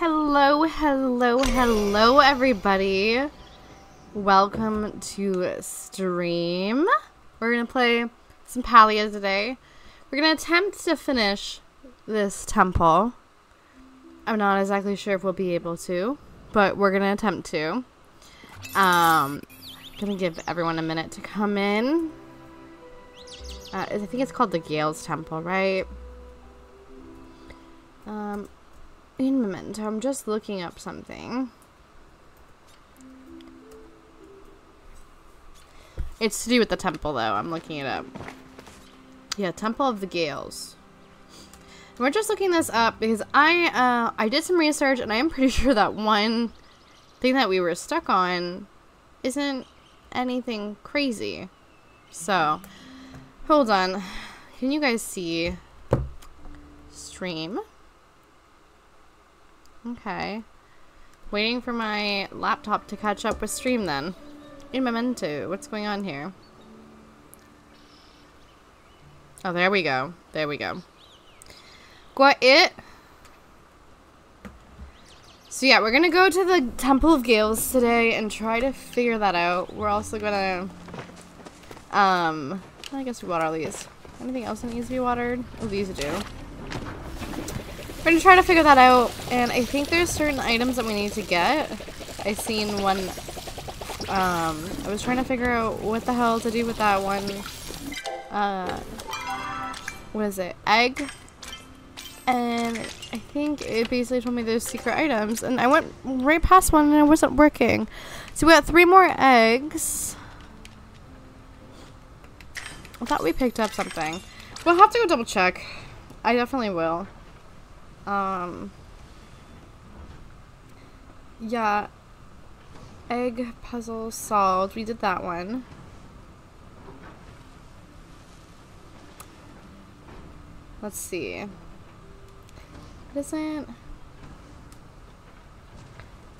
Hello, hello, hello, everybody. Welcome to stream. We're gonna play some Palia today. We're gonna attempt to finish this temple. I'm not exactly sure if we'll be able to, but we're gonna attempt to. Um, gonna give everyone a minute to come in. Uh, I think it's called the Gales Temple, right? Um, in a moment, I'm just looking up something. It's to do with the temple, though. I'm looking it up. Yeah, Temple of the Gales. We're just looking this up because I uh, I did some research and I am pretty sure that one thing that we were stuck on isn't anything crazy. So, hold on. Can you guys see stream? Okay. Waiting for my laptop to catch up with stream then. In Memento, what's going on here? Oh, there we go. There we go. Got it. So yeah, we're gonna go to the Temple of Gales today and try to figure that out. We're also gonna, um, I guess we water these. Anything else that needs to be watered? Oh, these do. We're gonna try to figure that out, and I think there's certain items that we need to get. I seen one, um, I was trying to figure out what the hell to do with that one, uh, what is it, egg? And I think it basically told me there's secret items, and I went right past one and it wasn't working. So we got three more eggs. I thought we picked up something. We'll have to go double check. I definitely will. Um, yeah. Egg puzzle solved. We did that one. Let's see. It? Is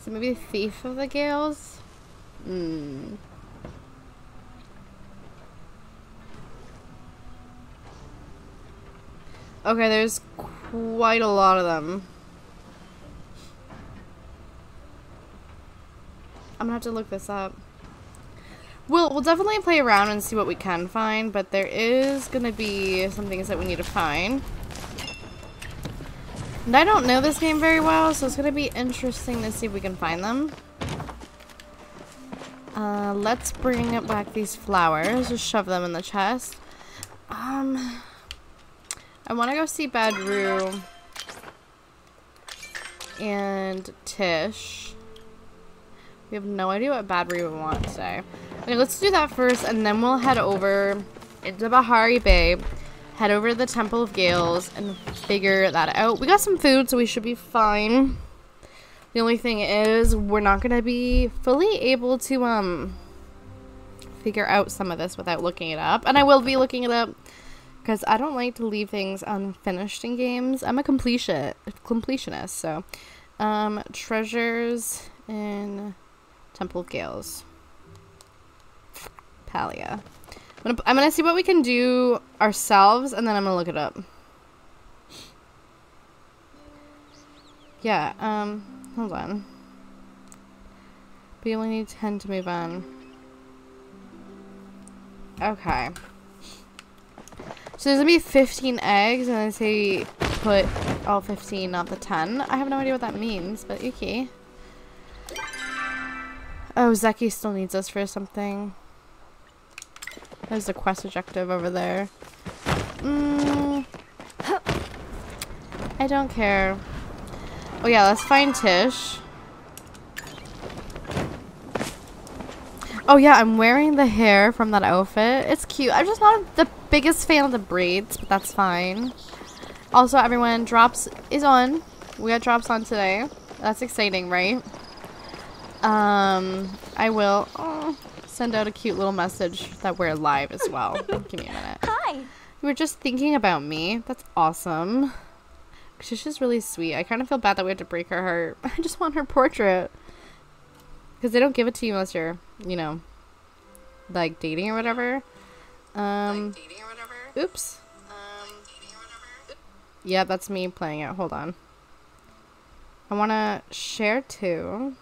it maybe Thief of the Gales? Hmm. Okay, there's quite a lot of them. I'm gonna have to look this up. We'll, we'll definitely play around and see what we can find, but there is gonna be some things that we need to find. And I don't know this game very well, so it's gonna be interesting to see if we can find them. Uh, let's bring back these flowers. Just shove them in the chest. Um, I want to go see Badru and Tish. We have no idea what Badru would want today. Okay, let's do that first, and then we'll head over into Bahari Bay, head over to the Temple of Gales, and figure that out. We got some food, so we should be fine. The only thing is, we're not going to be fully able to, um, figure out some of this without looking it up. And I will be looking it up because I don't like to leave things unfinished in games. I'm a completion completionist, so um, treasures in Temple of Gales, Palia. I'm gonna, I'm gonna see what we can do ourselves, and then I'm gonna look it up. Yeah. Um. Hold on. We only need ten to move on. Okay. So there's gonna be 15 eggs, and I say put all 15, not the 10. I have no idea what that means, but okay. Oh, Zeki still needs us for something. There's a quest objective over there. Mm, I don't care. Oh yeah, let's find Tish. Oh yeah, I'm wearing the hair from that outfit. It's cute. I'm just not the biggest fan of the braids, but that's fine. Also, everyone, drops is on. We got drops on today. That's exciting, right? Um, I will oh, send out a cute little message that we're live as well. Give me a minute. Hi. You were just thinking about me. That's awesome. She's just really sweet. I kind of feel bad that we had to break her heart. I just want her portrait. Because they don't give it to you unless you're, you know, like dating or whatever. Um, like dating or whatever. oops. Um, whatever. Yeah, that's me playing it. Hold on. I want to share too.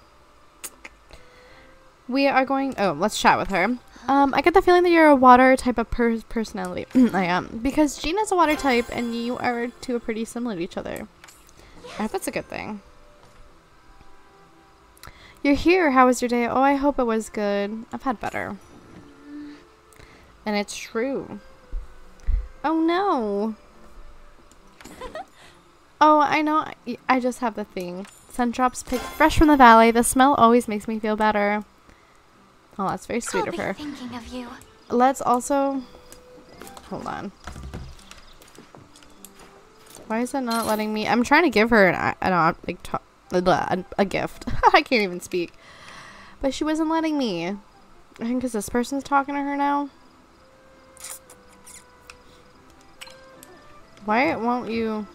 We are going. Oh, let's chat with her. Um, I get the feeling that you're a water type of per personality. I am because Jina's a water type, and you are two are pretty similar to each other. I hope that's a good thing. You're here. How was your day? Oh, I hope it was good. I've had better. And it's true. Oh no. oh, I know. I just have the thing. Sun drops picked fresh from the valley. The smell always makes me feel better. Oh, that's very sweet I'll of her. Thinking of you. Let's also hold on. Why is it not letting me? I'm trying to give her an, an, like, a, a gift. I can't even speak. But she wasn't letting me. I think because this person's talking to her now. Why won't you?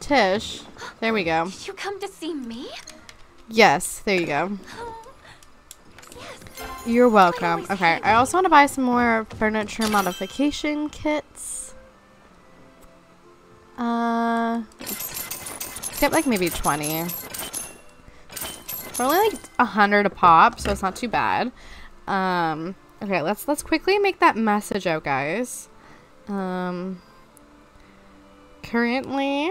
Tish. There we go. Did you come to see me? Yes, there you go. Oh, You're welcome. Okay, I also want to buy some more furniture modification kits. Uh, let's get like maybe 20. We're only like a hundred a pop, so it's not too bad. Um, okay, let's let's quickly make that message out, guys. Um, currently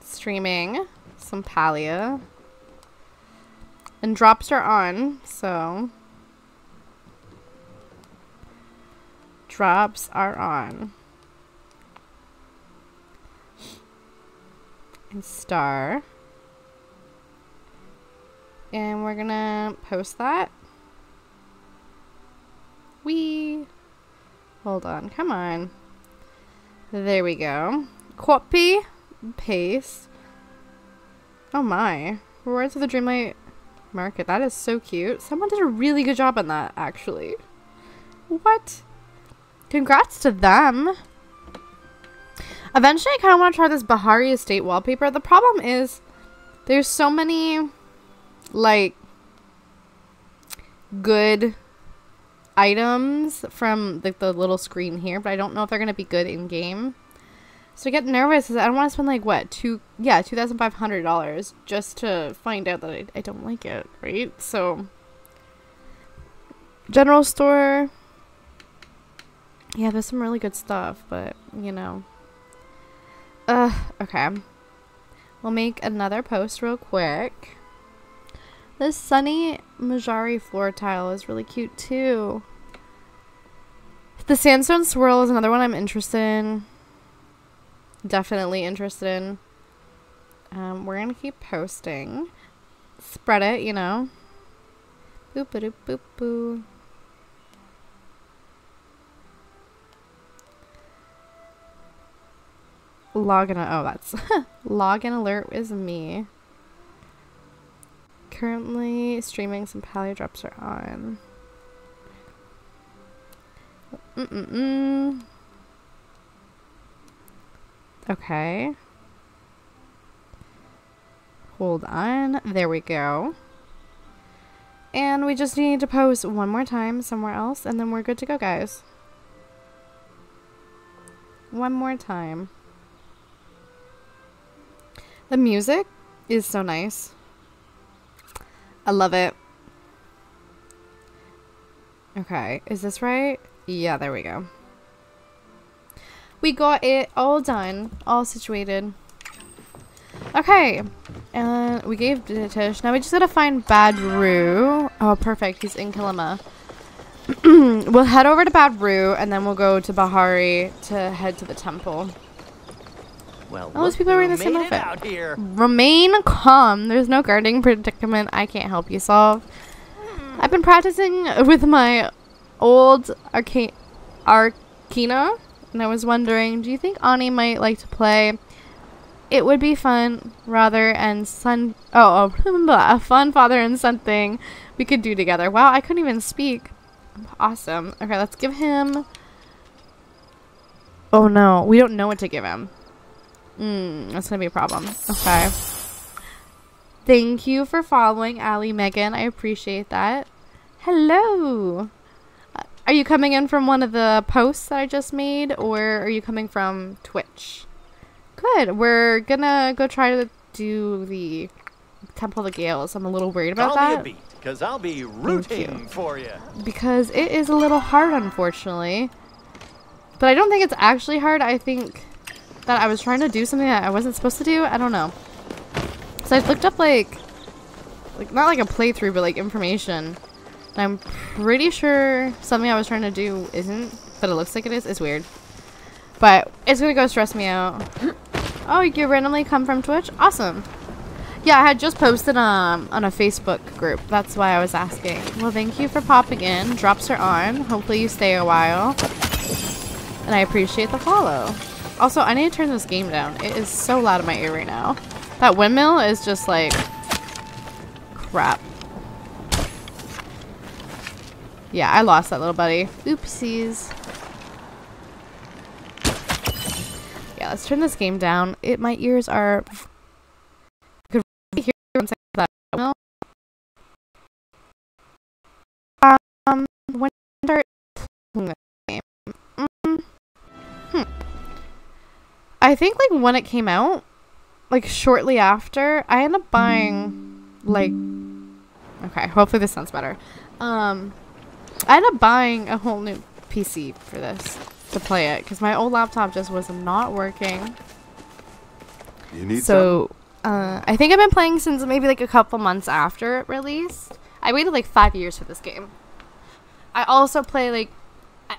streaming some Palia. And drops are on, so drops are on. Star. And we're gonna post that. We hold on, come on. There we go. Copy, paste. Oh my. Rewards of the Dreamlight Market. That is so cute. Someone did a really good job on that, actually. What? Congrats to them. Eventually, I kind of want to try this Bahari Estate wallpaper. The problem is, there's so many, like, good items from like the little screen here, but I don't know if they're going to be good in game. So I get nervous because I don't want to spend like what two yeah two thousand five hundred dollars just to find out that I, I don't like it right so general store yeah there's some really good stuff but you know okay we'll make another post real quick this sunny Majari floor tile is really cute too the sandstone swirl is another one I'm interested in definitely interested in. Um, we're gonna keep posting. Spread it, you know. Boop boop boop boo. Login. Oh, that's login alert is me. Currently streaming some Palia drops are on. Mm mm mm. Okay. Hold on. There we go. And we just need to post one more time somewhere else, and then we're good to go, guys. One more time. The music is so nice. I love it. Okay, is this right? Yeah, there we go. We got it all done, all situated. Okay, and we gave it to Tish. Now we just gotta find Badru. Oh, perfect. He's in Kilima. we'll head over to Badru, and then we'll go to Bahari to head to the temple. Well, All those people are wearing the same outfit. out here. Remain calm. There's no guarding predicament I can't help you solve. Hmm. I've been practicing with my old arca- Arcana, and I was wondering, do you think Ani might like to play? It would be fun, rather, and son. Oh, oh a fun father and son thing we could do together. Wow, I couldn't even speak. Awesome. Okay, let's give him. Oh no, we don't know what to give him. Hmm, that's gonna be a problem. Okay. Thank you for following Ali Megan. I appreciate that. Hello. Uh, Are you coming in from one of the posts that I just made, or are you coming from Twitch? Good. We're gonna go try to do the Temple of the Gales. I'm a little worried about Call me a beat, because I'll be you. rooting for you. because it is a little hard, unfortunately. But I don't think it's actually hard. I think that I was trying to do something that I wasn't supposed to do. I don't know. So I looked up like, like not like a playthrough, but like information. And I'm pretty sure something I was trying to do isn't, but it looks like it is. It's weird. But it's gonna go stress me out. oh, you randomly come from Twitch? Awesome. Yeah, I had just posted um on a Facebook group. That's why I was asking. Well, thank you for popping in. Drops are on. Hopefully you stay a while. And I appreciate the follow. Also, I need to turn this game down. It is so loud in my ear right now. That windmill is just like crap. Yeah, I lost that little buddy. Oopsies. Yeah, let's turn this game down. It my ears are could really hear that windmill. I think like when it came out, like shortly after, I ended up buying like okay, hopefully this sounds better. Um I ended up buying a whole new PC for this to play it because my old laptop just was not working. You need So uh, I think I've been playing since maybe like a couple months after it released. I waited like five years for this game. I also play like,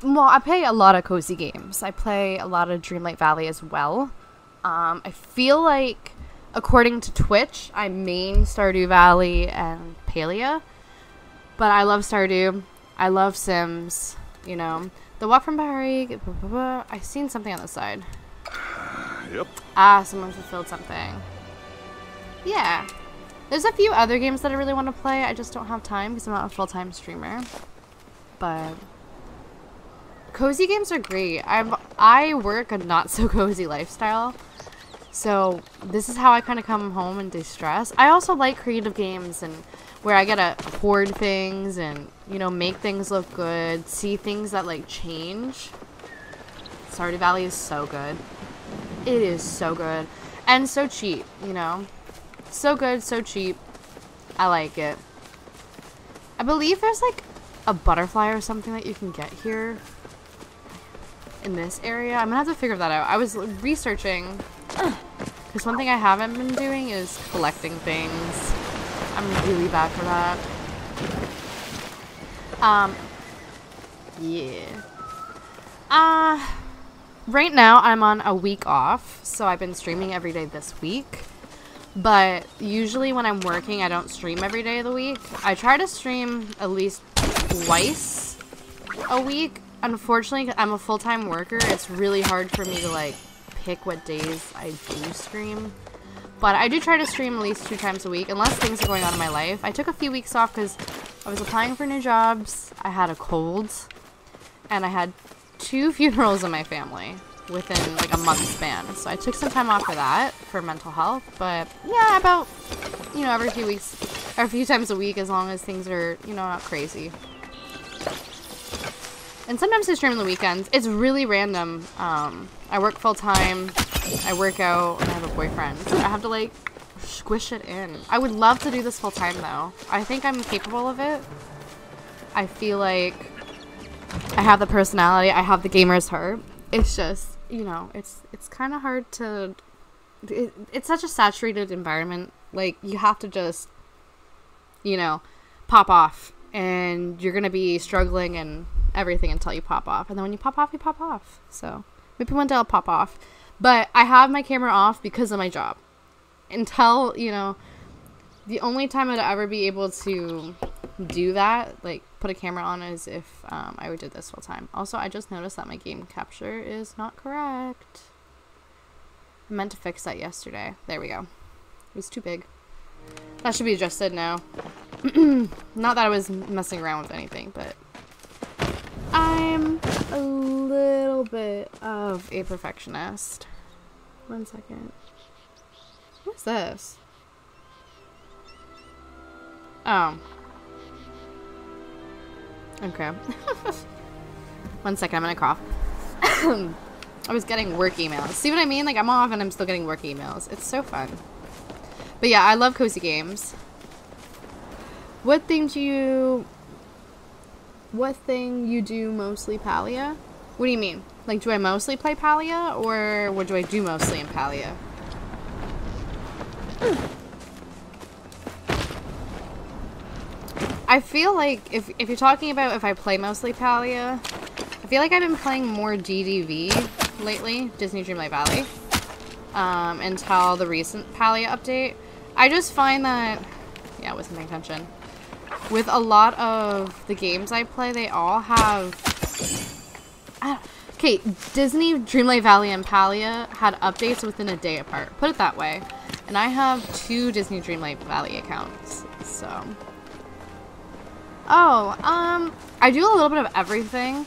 well, I play a lot of cozy games. I play a lot of Dreamlight Valley as well. Um, I feel like, according to Twitch, I main Stardew Valley and Palia. But I love Stardew. I love Sims. You know, the Walk from Bahari. blah, blah, blah. I seen something on the side. Yep. Ah, someone fulfilled something. Yeah. There's a few other games that I really want to play. I just don't have time because I'm not a full time streamer. But cozy games are great. I'm I work a not so cozy lifestyle. So this is how I kind of come home and distress. I also like creative games and where I get to hoard things and you know make things look good, see things that like change. Stardew Valley is so good. It is so good. And so cheap, you know. So good, so cheap. I like it. I believe there's like a butterfly or something that you can get here in this area. I'm gonna have to figure that out. I was researching because one thing I haven't been doing is collecting things. I'm really bad for that. Um, yeah. Uh, right now I'm on a week off, so I've been streaming every day this week. But usually when I'm working, I don't stream every day of the week. I try to stream at least twice a week. Unfortunately, I'm a full-time worker. It's really hard for me to like pick what days I do stream. But I do try to stream at least two times a week, unless things are going on in my life. I took a few weeks off because I was applying for new jobs. I had a cold, and I had two funerals in my family within like a month span. So I took some time off for that for mental health. But yeah, about you know every few weeks or a few times a week, as long as things are you know not crazy. And sometimes I stream on the weekends. It's really random. Um, I work full time. I work out, and I have a boyfriend. So I have to like squish it in. I would love to do this full time though. I think I'm capable of it. I feel like I have the personality. I have the gamer's heart. It's just, you know, it's it's kind of hard to. It, it's such a saturated environment. Like you have to just, you know, pop off, and you're gonna be struggling and everything until you pop off. And then when you pop off, you pop off. So maybe one day I'll pop off. But I have my camera off because of my job. Until you know, the only time I'd ever be able to do that, like put a camera on, is if um, I do this full time. Also, I just noticed that my game capture is not correct. I meant to fix that yesterday. There we go. It was too big. That should be adjusted now. not that I was messing around with anything, but I'm a little bit of a perfectionist. One second. What's this? Oh. Okay. One second, I'm gonna cough. I was getting work emails. See what I mean? Like, I'm off and I'm still getting work emails. It's so fun. But yeah, I love cozy games. What thing do you... What thing you do mostly Palia? What do you mean? Like, do I mostly play Palia, or what do I do mostly in Palia? I feel like if, if you're talking about if I play mostly Palia, I feel like I've been playing more DDV lately, Disney Dreamlight Valley, um, until the recent Palia update. I just find that, yeah, I wasn't paying attention. With a lot of the games I play, they all have, okay, Disney Dreamlight Valley and Palia had updates within a day apart. Put it that way. And I have two Disney Dreamlight Valley accounts, so. Oh, um, I do a little bit of everything.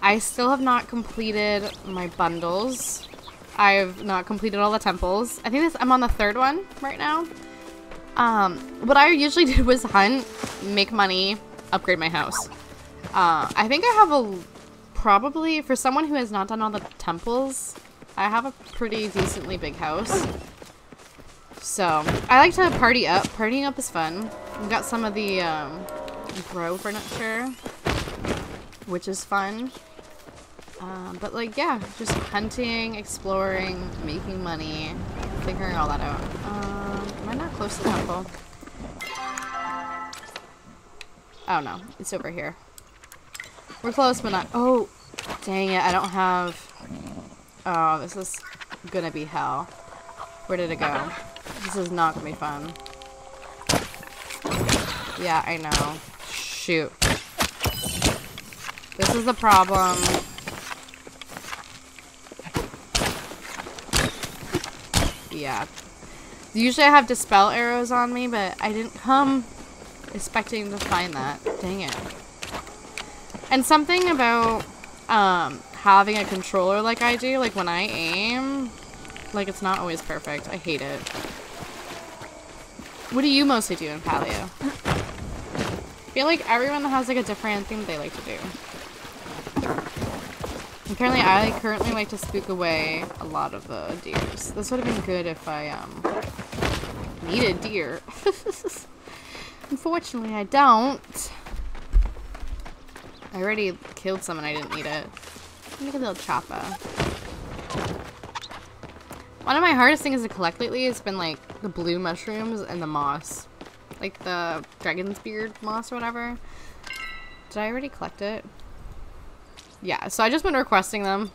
I still have not completed my bundles. I've not completed all the temples. I think this, I'm on the third one right now. Um, what I usually did was hunt, make money, upgrade my house. Uh, I think I have a, probably, for someone who has not done all the temples, I have a pretty decently big house. So, I like to party up. Partying up is fun. We've got some of the, um, grow furniture, which is fun. Um, but like, yeah, just hunting, exploring, making money, figuring all that out. Um, am I not close to the temple? Oh no, it's over here. We're close, but not- oh, dang it, I don't have- oh, this is gonna be hell. Where did it go? This is not gonna be fun. Yeah, I know. Shoot. This is the problem. Yeah. Usually I have dispel arrows on me, but I didn't come expecting to find that. Dang it. And something about um, having a controller like I do, like when I aim, like it's not always perfect. I hate it. What do you mostly do in Palia? I feel like everyone has like a different thing they like to do. Apparently, I currently like to spook away a lot of the deers. This would have been good if I um needed deer. Unfortunately, I don't. I already killed someone. I didn't need it. Make a little chopper. One of my hardest things to collect lately has been like the blue mushrooms and the moss. Like the dragon's beard moss or whatever. Did I already collect it? Yeah, so I just been requesting them.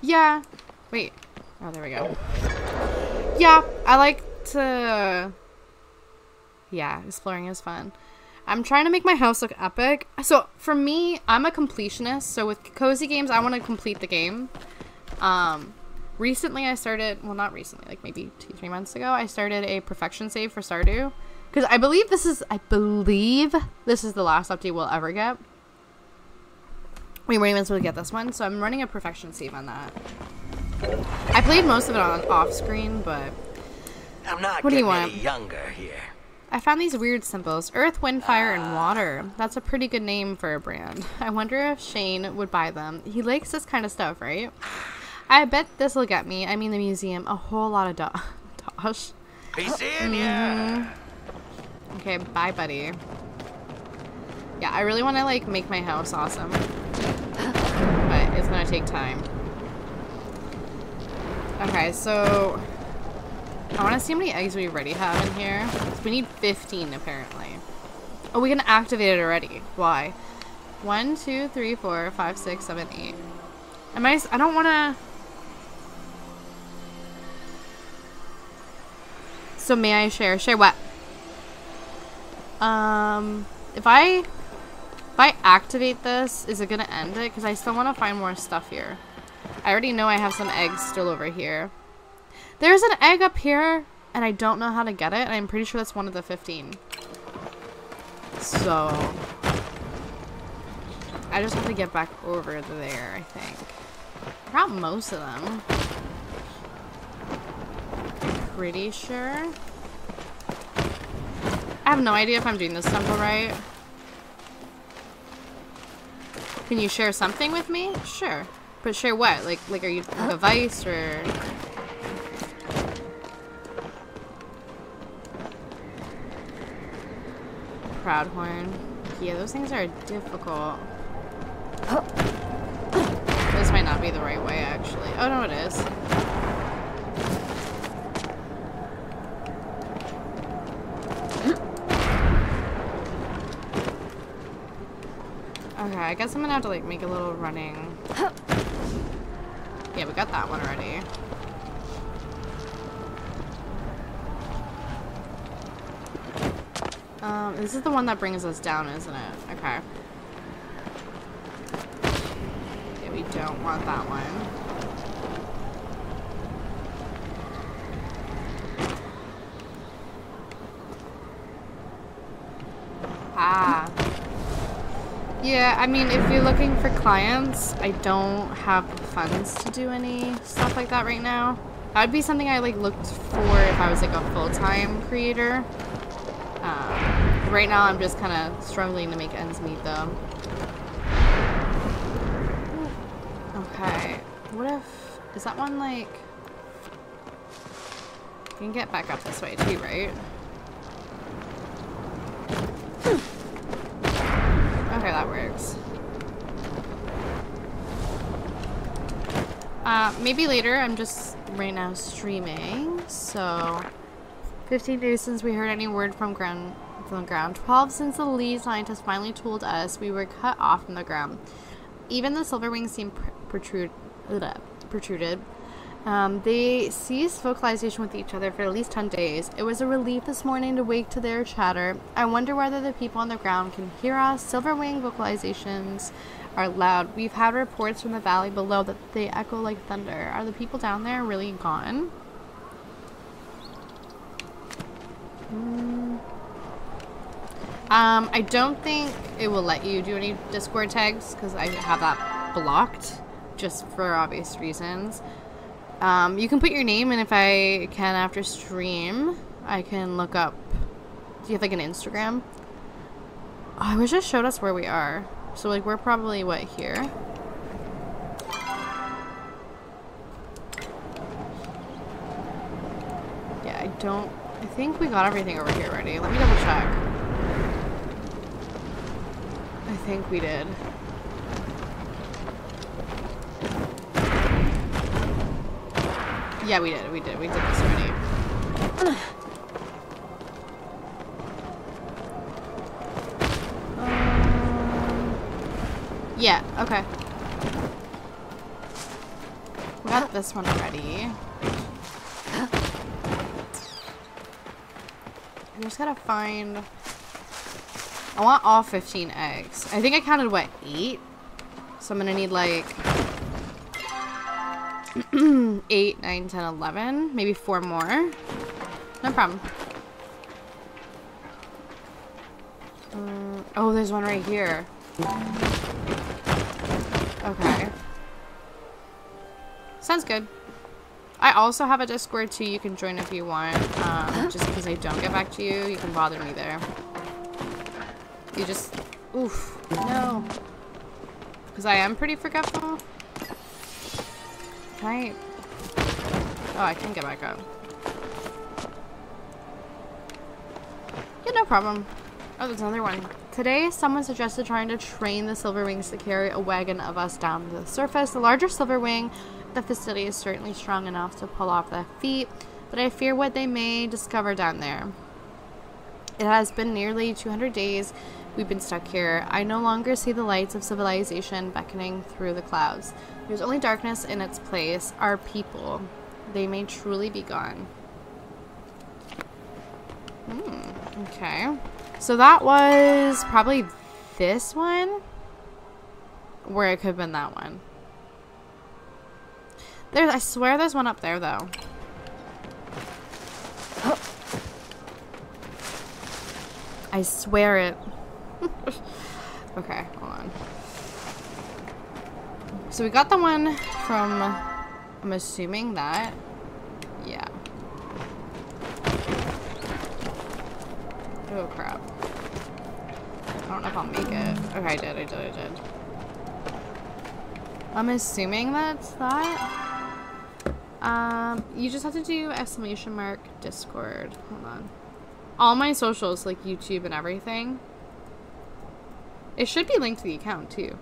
Yeah. Wait. Oh, there we go. Yeah, I like to... Yeah, exploring is fun. I'm trying to make my house look epic. So, for me, I'm a completionist. So, with cozy games, I want to complete the game. Um, recently I started, well not recently, like maybe two, three months ago, I started a perfection save for Stardew. Because I believe this is, I believe this is the last update we'll ever get. We weren't even supposed to get this one, so I'm running a perfection save on that. I played most of it on off screen, but I'm not What do you getting want? any younger here. I found these weird symbols. Earth, wind, fire, and ah. water. That's a pretty good name for a brand. I wonder if Shane would buy them. He likes this kind of stuff, right? I bet this will get me, I mean the museum, a whole lot of do dosh. Be seeing ya. Mm-hmm. Okay, bye, buddy. Yeah, I really want to, like, make my house awesome. It's gonna take time. Okay, so... I want to see how many eggs we already have in here. We need 15, apparently. Oh, we can activate it already. Why? One, two, three, four, five, six, seven, eight. Am I... I don't want to... So may I share? Share what? Um, if I... If I activate this, is it going to end it? Because I still want to find more stuff here. I already know I have some eggs still over here. There's an egg up here, and I don't know how to get it, I'm pretty sure that's one of the 15. So... I just have to get back over there, I think. I got most of them. Pretty sure. I have no idea if I'm doing this temple right. Can you share something with me? Sure. But share what? Like, like are you like a vice or... Proudhorn. Yeah, those things are difficult. This might not be the right way, actually. Oh, no, it is. Okay, I guess I'm gonna have to, like, make a little running. Yeah, we got that one already. Um, this is the one that brings us down, isn't it? Okay. Yeah, we don't want that one. Ah. Yeah, I mean, if you're looking for clients, I don't have funds to do any stuff like that right now. That would be something I like looked for if I was like a full-time creator. Um, right now, I'm just kind of struggling to make ends meet, though. Okay, what if is that one like? You can get back up this way too, right? Okay, that works. Uh, maybe later. I'm just right now streaming, so 15 days since we heard any word from ground from the ground. 12 since the lead scientist finally told us we were cut off from the ground. Even the silver wings seemed pr protrude, protruded. Um, they ceased vocalization with each other for at least 10 days. It was a relief this morning to wake to their chatter. I wonder whether the people on the ground can hear us. Silverwing vocalizations are loud. We've had reports from the valley below that they echo like thunder. Are the people down there really gone? Um, I don't think it will let you do any Discord tags because I have that blocked just for obvious reasons. Um, you can put your name and if I can after stream, I can look up. Do you have like an Instagram? Oh, I wish it showed us where we are. So like we're probably what here? Yeah, I don't. I think we got everything over here already. Let me double check. I think we did. Yeah, we did. We did. We did this already. Um, yeah, okay. We got this one already. I just gotta find... I want all 15 eggs. I think I counted, what, 8? So I'm gonna need, like... 8, 9, 10, 11. Maybe 4 more. No problem. Um, oh, there's one right here. Okay. Sounds good. I also have a Discord too. You can join if you want. Um, just because I don't get back to you, you can bother me there. You just... Oof. No. Because I am pretty forgetful. Can I... Oh, I can get back up. Yeah, no problem. Oh, there's another one. Today, someone suggested trying to train the silver wings to carry a wagon of us down to the surface. The larger silver wing, the facility is certainly strong enough to pull off their feet, but I fear what they may discover down there. It has been nearly 200 days we've been stuck here. I no longer see the lights of civilization beckoning through the clouds. There's only darkness in its place. Our people, they may truly be gone. Hmm, okay. So that was probably this one. Where it could have been that one. There, I swear there's one up there though. I swear it. okay, hold on. So we got the one from, I'm assuming that, yeah. Oh crap. I don't know if I'll make it. Okay, I did, I did, I did. I'm assuming that's that. Um, you just have to do exclamation mark Discord. Hold on. All my socials, like YouTube and everything, It should be linked to the account too.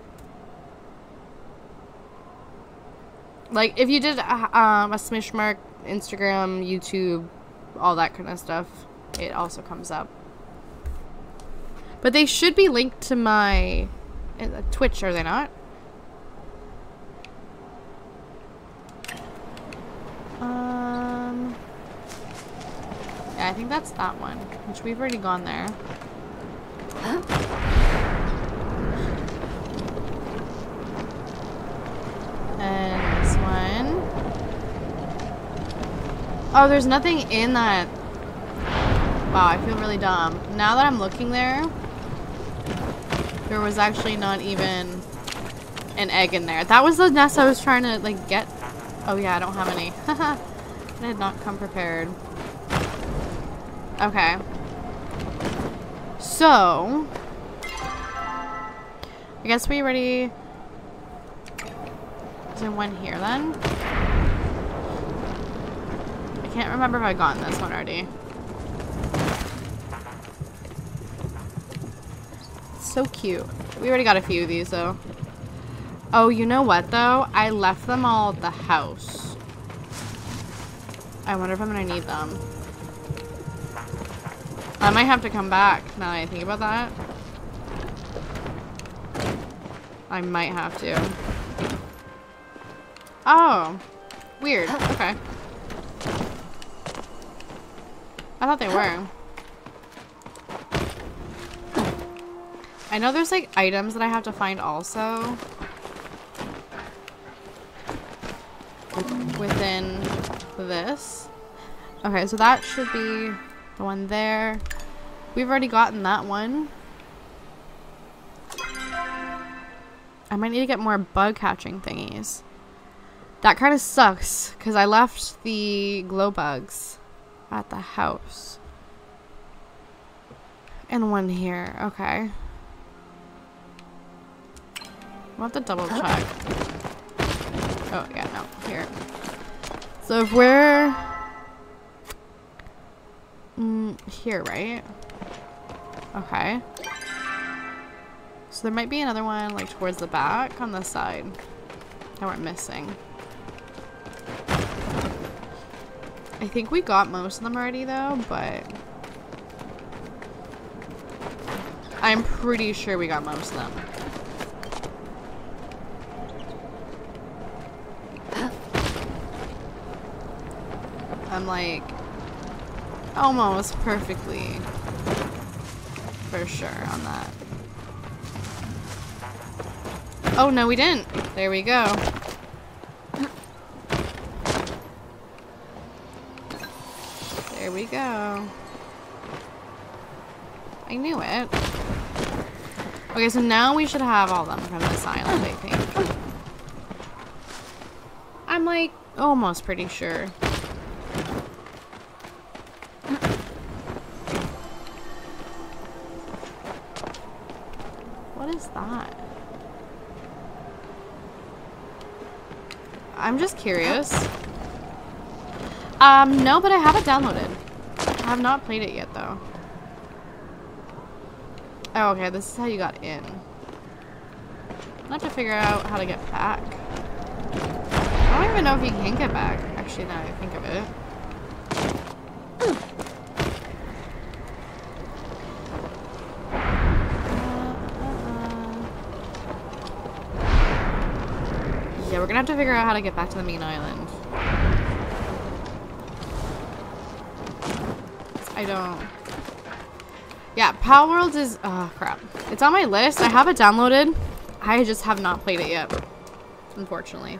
Like if you did a, um, a Smishmark, Instagram, YouTube, all that kind of stuff, it also comes up. But they should be linked to my uh, Twitch, are they not? Um, yeah, I think that's that one, which we've already gone there. And this one. Oh, there's nothing in that. Wow, I feel really dumb. Now that I'm looking there, there was actually not even an egg in there. That was the nest I was trying to, like, get. Oh, yeah, I don't have any. I did not come prepared. Okay. So, I guess we already... Is there one here then? I can't remember if I've gotten this one already. so cute. We already got a few of these though. Oh, you know what though? I left them all at the house. I wonder if I'm gonna need them. I might have to come back now that I think about that. I might have to. Oh. Weird. Okay. I thought they were. I know there's like items that I have to find also. Within this. Okay, so that should be the one there. We've already gotten that one. I might need to get more bug catching thingies. That kind of sucks because I left the glow bugs at the house. And one here. Okay. We'll have to double check. Oh, yeah, no. Here. So if we're... Mm, here, right? Okay. So there might be another one, like, towards the back on the side that we're missing. I think we got most of them already, though, but... I'm pretty sure we got most of them. I'm like almost perfectly for sure on that. Oh, no, we didn't. There we go. There we go. I knew it. Okay, so now we should have all them from this island, I think. I'm like almost pretty sure. What is that? I'm just curious. Um, no, but I have it downloaded. I have not played it yet, though. Oh, okay, this is how you got in. i have to figure out how to get back. I don't even know if you can get back, actually, now I think of it. Uh, uh, uh. Yeah, we're gonna have to figure out how to get back to the main island. I don't... Yeah, Palworld is... Oh, crap. It's on my list. I have it downloaded. I just have not played it yet. Unfortunately.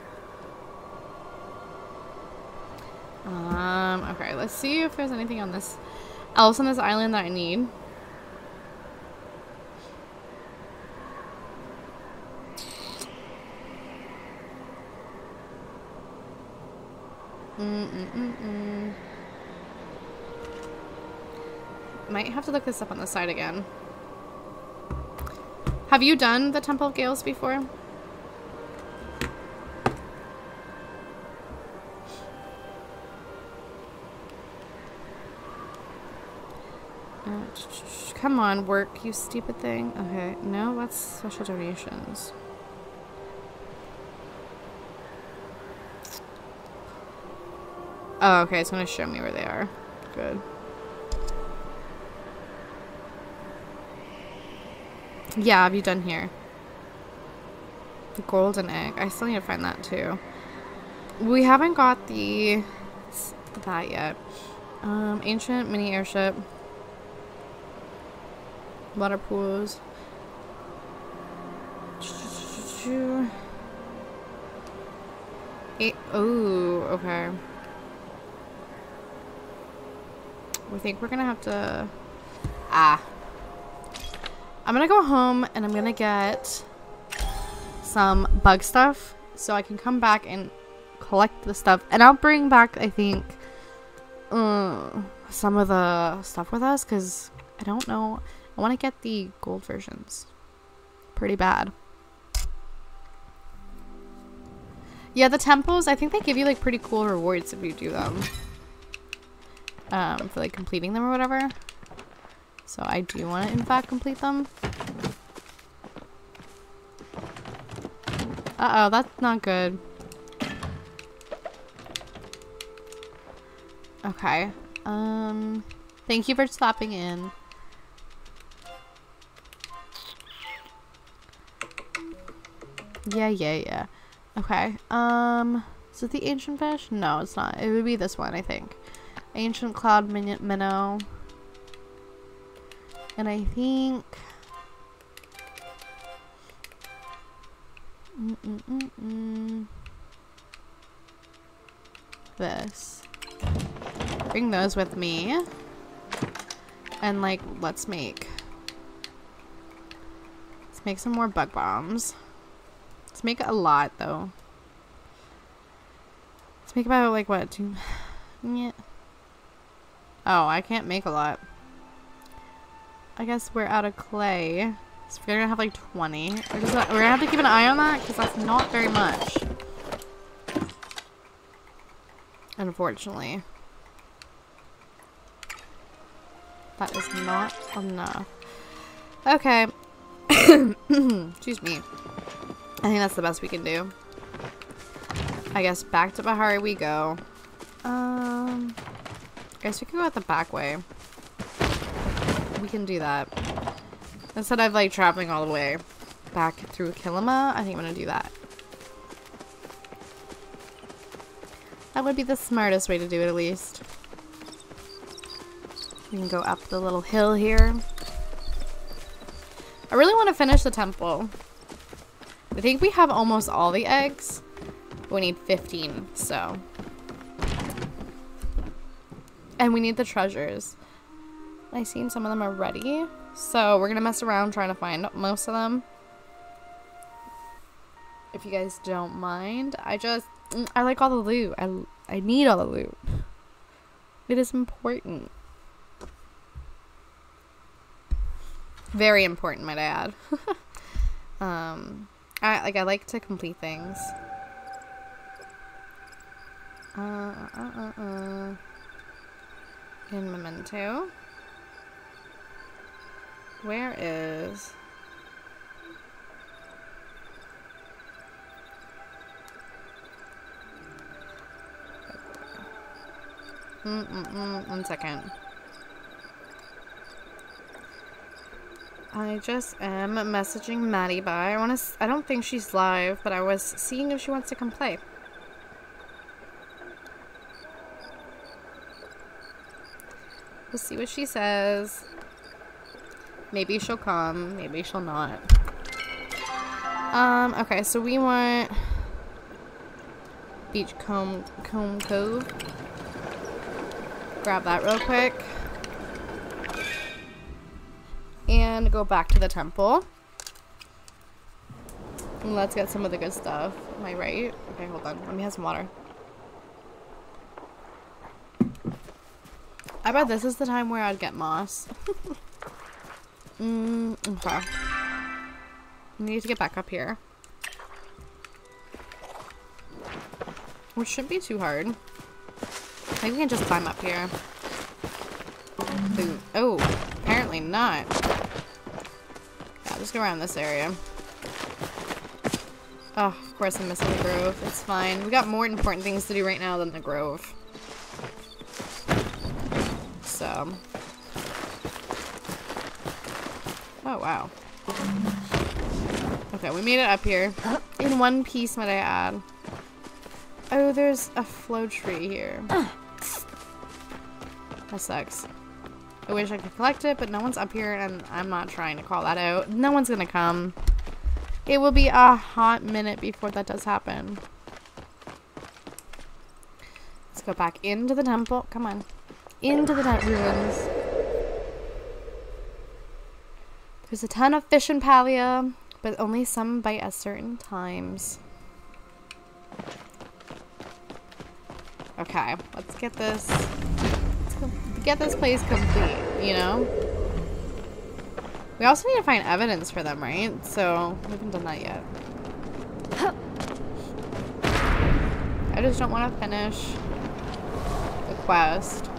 Um, okay, let's see if there's anything on this... else on this island that I need. Mm -mm -mm -mm. Might have to look this up on the side again. Have you done the Temple of Gales before? Uh, come on, work, you stupid thing. Okay, no, that's special donations. Oh, okay, it's gonna show me where they are. Good. Yeah, have you done here? The golden egg. I still need to find that too. We haven't got the that yet. Um, ancient mini airship. Water pools. Eight, oh, okay. We think we're gonna have to... Ah. I'm gonna go home and I'm gonna get some bug stuff so I can come back and collect the stuff. And I'll bring back, I think, uh, some of the stuff with us because I don't know. I want to get the gold versions. Pretty bad. Yeah, the temples, I think they give you like pretty cool rewards if you do them. Um, for like completing them or whatever. So I do want to in fact complete them. Uh-oh, that's not good. Okay. Um, thank you for stopping in. Yeah, yeah, yeah. Okay. Um, is it the ancient fish? No, it's not. It would be this one, I think. Ancient cloud min minnow. And I think... Mm -mm -mm, mm. this. Bring those with me. And like, let's make... Let's make some more bug bombs. Let's make a lot though. Let's make about like what, two... Yeah. Oh, I can't make a lot. I guess we're out of clay. So we're gonna have like 20. We're, we're gonna have to keep an eye on that because that's not very much. Unfortunately. That is not enough. Okay. Excuse me. I think that's the best we can do. I guess back to Bahari we go. Um, I guess we can go out the back way. We can do that. Instead of like traveling all the way back through Kilima, I think I'm gonna do that. That would be the smartest way to do it at least. We can go up the little hill here. I really want to finish the temple. I think we have almost all the eggs. We need 15, so. And we need the treasures. I've seen some of them already. So we're going to mess around trying to find most of them. If you guys don't mind. I just, I like all the loot. I, I need all the loot. It is important. Very important, might I add. um, I like I like to complete things. Uh, uh, uh, uh. In Memento. Where is... Mm -mm -mm, one second. I just am messaging Maddie by. I want to. I don't think she's live, but I was seeing if she wants to come play. We'll see what she says. Maybe she'll come. Maybe she'll not. Um. Okay. So we want Beachcomb Comb Cove. Grab that real quick and go back to the temple. And let's get some of the good stuff. Am I right? Okay, hold on. Let me have some water. I bet this is the time where I'd get moss. mm, okay. Need to get back up here. Which shouldn't be too hard. I think we can just climb up here. Oh, Apparently not. Yeah, just go around this area. Oh, of course I'm missing the grove. It's fine. We got more important things to do right now than the grove. So. Oh, wow. Okay, we made it up here. In one piece, might I add. Oh, there's a flow tree here. That sucks. I wish I could collect it, but no one's up here, and I'm not trying to call that out. No one's gonna come. It will be a hot minute before that does happen. Let's go back into the temple. Come on. Into the ruins. There's a ton of fish in Palia, but only some bite at certain times. Okay, let's get this let's get this place complete, you know? We also need to find evidence for them, right? So, we haven't done that yet. I just don't want to finish the quest.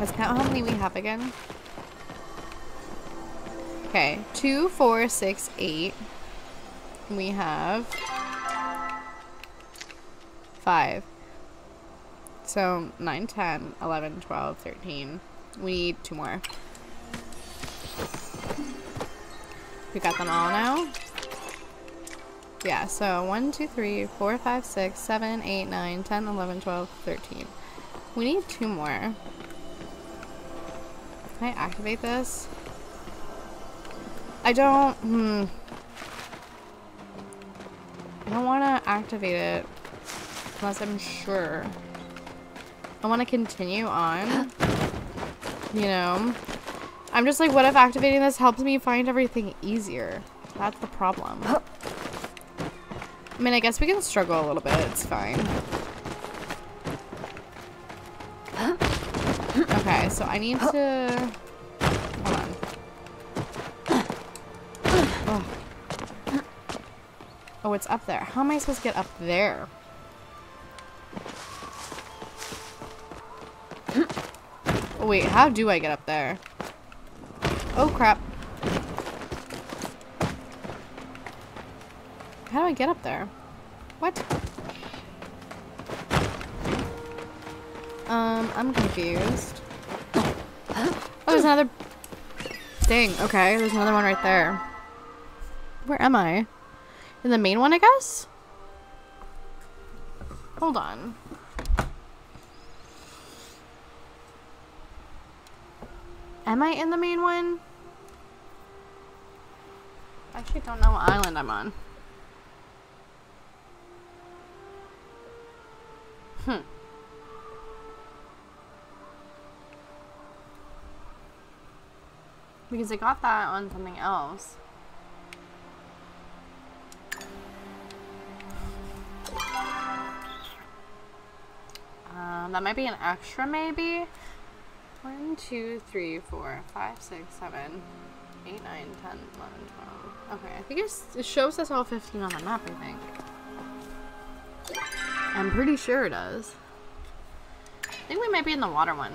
Let's count how many we have again. Okay, two, four, six, eight. We have five. So 9, 10, 11, 12, 13. We need two more. We got them all now? Yeah, so 1, 2, 3, 4, 5, 6, 7, 8, 9, 10, 11, 12, 13. We need two more. Can I activate this? I don't, hmm. I don't want to activate it unless I'm sure. I want to continue on. You know? I'm just like, what if activating this helps me find everything easier? That's the problem. I mean, I guess we can struggle a little bit. It's fine. Okay, so I need to... oh, it's up there. How am I supposed to get up there? Oh, wait, how do I get up there? Oh, crap. How do I get up there? What? Um, I'm confused. Oh, there's another... Dang, okay, there's another one right there. Where am I? In the main one, I guess? Hold on. Am I in the main one? I actually don't know what island I'm on. Hmm. Because I got that on something else. Um, that might be an extra, maybe? 1, 2, 3, 4, 5, 6, 7, 8, 9, 10, 11, 12. Okay, I think it shows us all 15 on the map, I think. I'm pretty sure it does. I think we might be in the water one.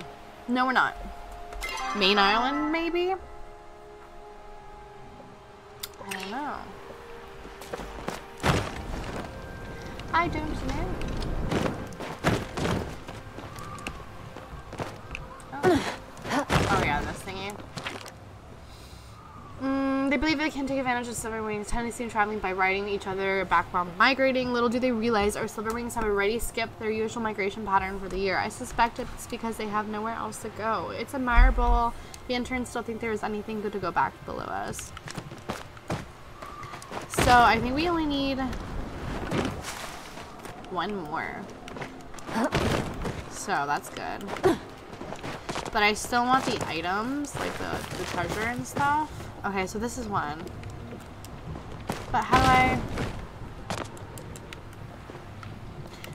No, we're not. Main island, maybe? I don't know. I don't know. They believe they can take advantage of Silverwing's tendency in traveling by riding each other back while migrating. Little do they realize our Silverwings have already skipped their usual migration pattern for the year. I suspect it's because they have nowhere else to go. It's admirable. The interns still think there is anything good to go back below us. So I think we only need one more. So that's good. But I still want the items, like the, the treasure and stuff. Okay, so this is one. But how do I...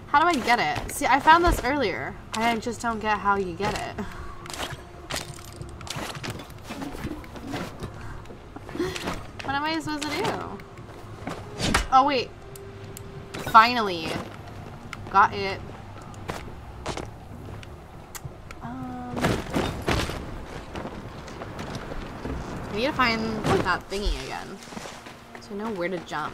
How do I get it? See, I found this earlier. I just don't get how you get it. what am I supposed to do? Oh, wait. Finally. Got it. Need to find that thingy again. So I know where to jump.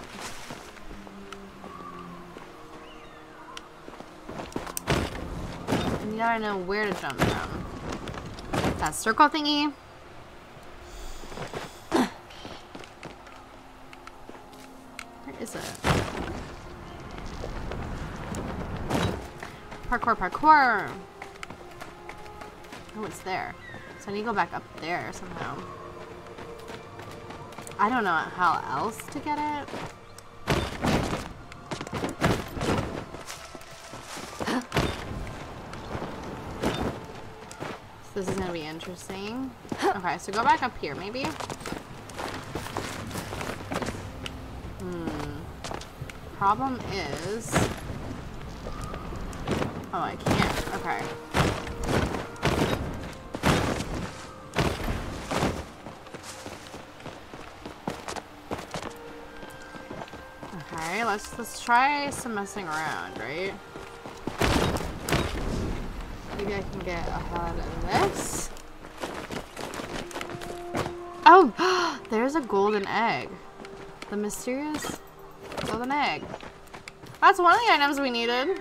I need to know where to jump from. That circle thingy. Where is it? Parkour, parkour! Oh, it's there. So I need to go back up there somehow. I don't know how else to get it. So this is gonna be interesting. Okay, so go back up here, maybe? Hmm. Problem is... Oh, I can't. Okay. Let's let's try some messing around, right? Maybe I can get ahead of this. Oh, there's a golden egg. The mysterious golden egg. That's one of the items we needed.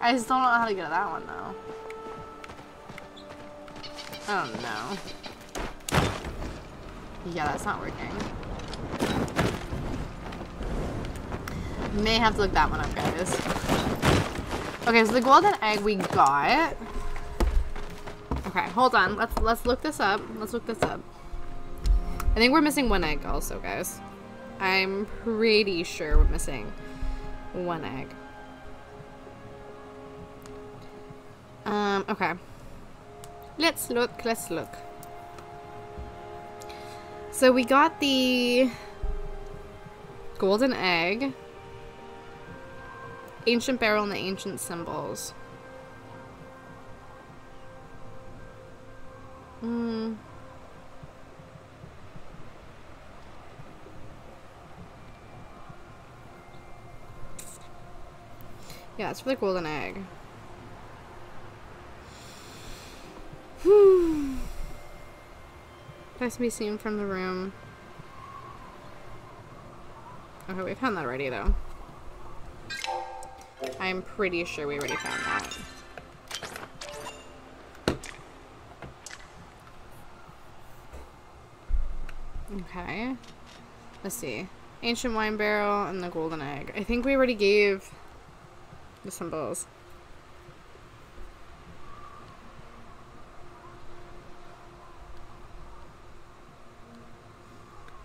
I just don't know how to get that one though. Oh no. Yeah, that's not working. May have to look that one up, guys. Okay, so the golden egg we got. Okay, hold on. Let's let's look this up. Let's look this up. I think we're missing one egg also, guys. I'm pretty sure we're missing one egg. Um, okay. Let's look, let's look. So we got the golden egg, ancient barrel, and the ancient symbols. Hmm. Yeah, it's for the golden egg. Hmm. Nice to be seen from the room. Okay, we found that already, though. I'm pretty sure we already found that. Okay. Let's see. Ancient wine barrel and the golden egg. I think we already gave the symbols.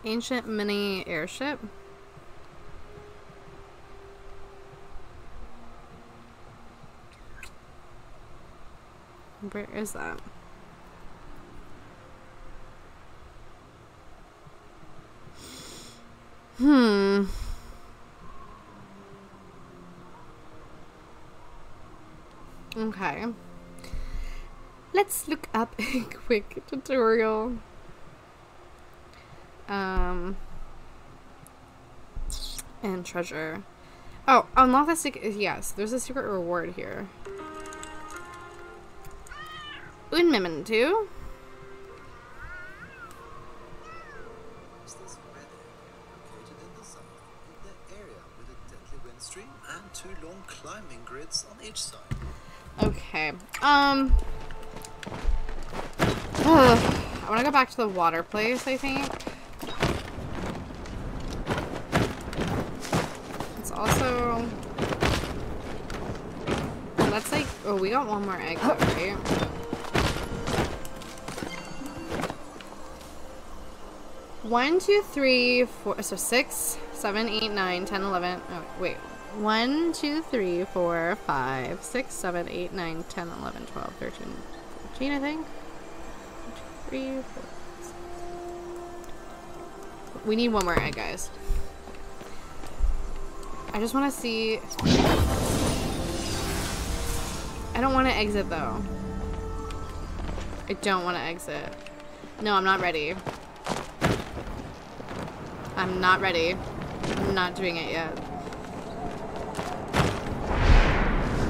Ancient mini airship. Where is that? Hmm. Okay. Let's look up a quick tutorial. Um. And treasure. Oh, unlock the secret. Yes, there's a secret reward here. Un memento. is this red egg, located in the south, in the area with a deadly wind stream and two long climbing grids on each side. Okay. Um. I want to go back to the water place, I think. It's also. That's like. Oh, we got one more egg, right? One, two, three, four. So six, seven, eight, nine, ten, eleven. Oh, wait. One, two, three, four, five, six, seven, eight, nine, ten, eleven, twelve, thirteen, fourteen. I think. One, two, three, four, six. We need one more egg, guys. I just want to see. I don't want to exit though. I don't want to exit. No, I'm not ready. I'm not ready. I'm not doing it yet.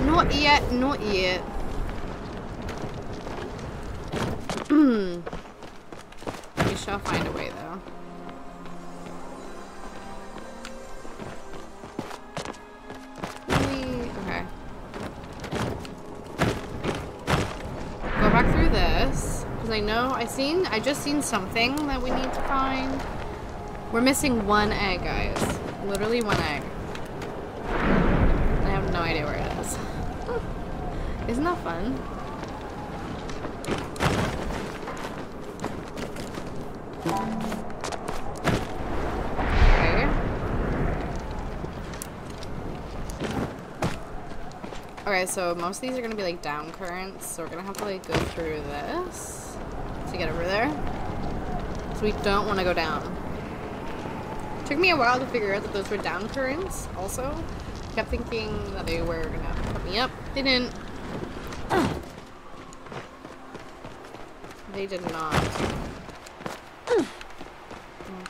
Not yet, not yet. Hmm. we shall find a way, though. Okay. Go back through this. Because I know, I seen, I just seen something that we need to find. We're missing one egg, guys. Literally one egg. I have no idea where it is. Isn't that fun? Okay. Okay, so most of these are gonna be like down currents, so we're gonna have to like go through this to get over there. So we don't want to go down. Took me a while to figure out that those were down currents. Also, kept thinking that they were gonna put me up. They didn't. They did not.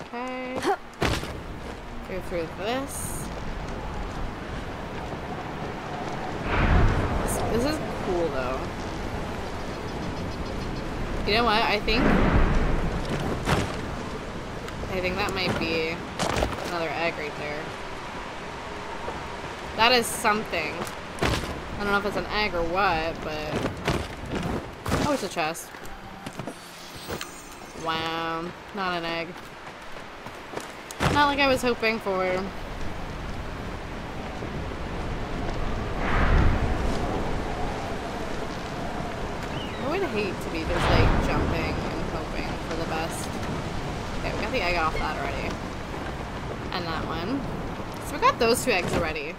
Okay. Go through this. This, this is cool though. You know what? I think I think that might be another egg right there. That is something. I don't know if it's an egg or what, but oh, it's a chest. Wow, not an egg. Not like I was hoping for. I would hate to be just like jumping and hoping for the best. Okay, we got the egg off that already. And that one. So we got those two eggs already.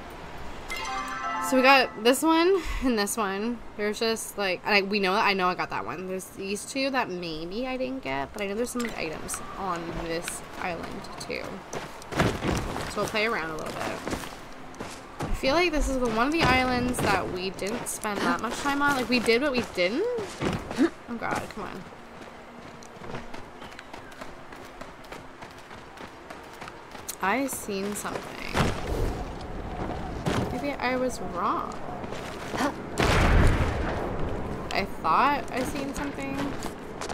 So we got this one and this one. There's just like, I, we know, I know I got that one. There's these two that maybe I didn't get, but I know there's some items on this island too. So we'll play around a little bit. I feel like this is the one of the islands that we didn't spend that much time on. Like we did, but we didn't. Oh god, come on. I seen something. Maybe I was wrong. I thought I seen something.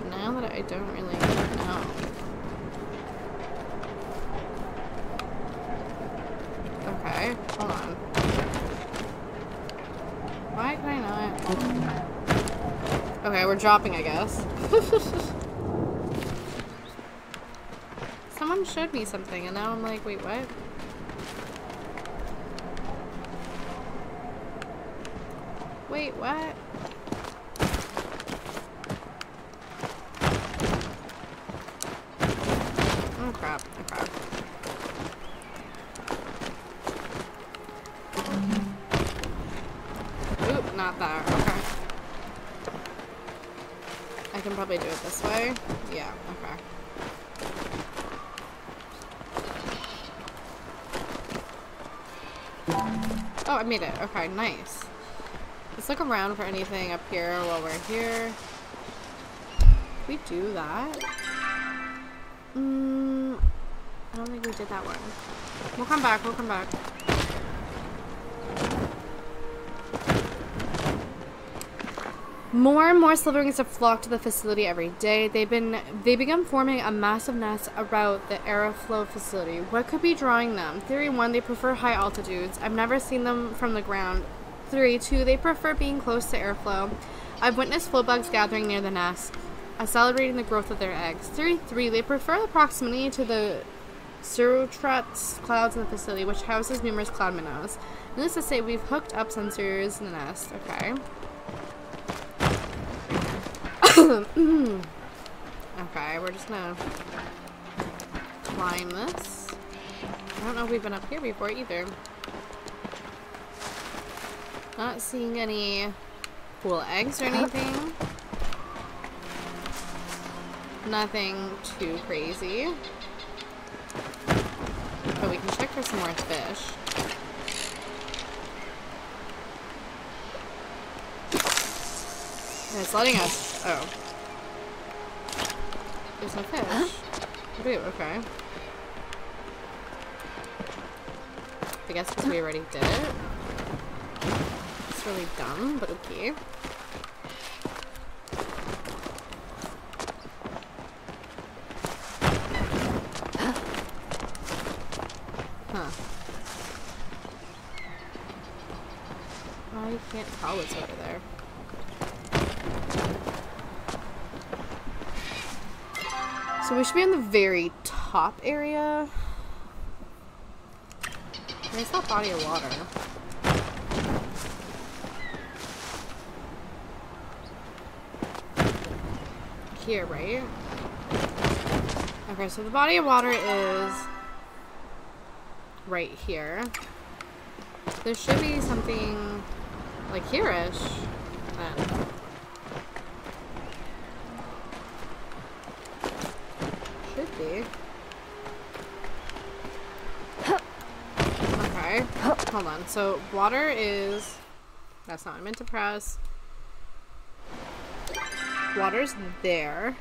Now that I don't really know. Okay, hold on. Why can I not? Okay, we're dropping, I guess. Someone showed me something, and now I'm like, wait, what? Wait, what? Oh crap, oh, okay. Oop, not that, okay. I can probably do it this way. Yeah, okay. Oh, I made it. Okay, nice. Look around for anything up here while we're here. We do that? Mm, I don't think we did that one. We'll come back, we'll come back. More and more silverwings have flocked to the facility every day. They've been they begun forming a massive nest around the Aeroflow facility. What could be drawing them? Theory one, they prefer high altitudes. I've never seen them from the ground. Theory two, they prefer being close to airflow. I've witnessed flow bugs gathering near the nest, accelerating the growth of their eggs. Three, three, they prefer the proximity to the cirrostratus clouds in the facility, which houses numerous cloud minnows. Needless to say, we've hooked up sensors in the nest. Okay. okay, we're just gonna climb this. I don't know if we've been up here before either. Not seeing any cool eggs or anything. Nothing too crazy. But we can check for some more fish. And it's letting us. Oh. There's no fish. Ooh, okay. I guess because we already did it. Really dumb, but okay. Huh. I can't tell what's over there. So we should be in the very top area. There's that body of water. Here, right? Okay, so the body of water is right here. There should be something like here-ish. Should be. Okay. Hold on. So water is that's not what I meant to press. Water's there.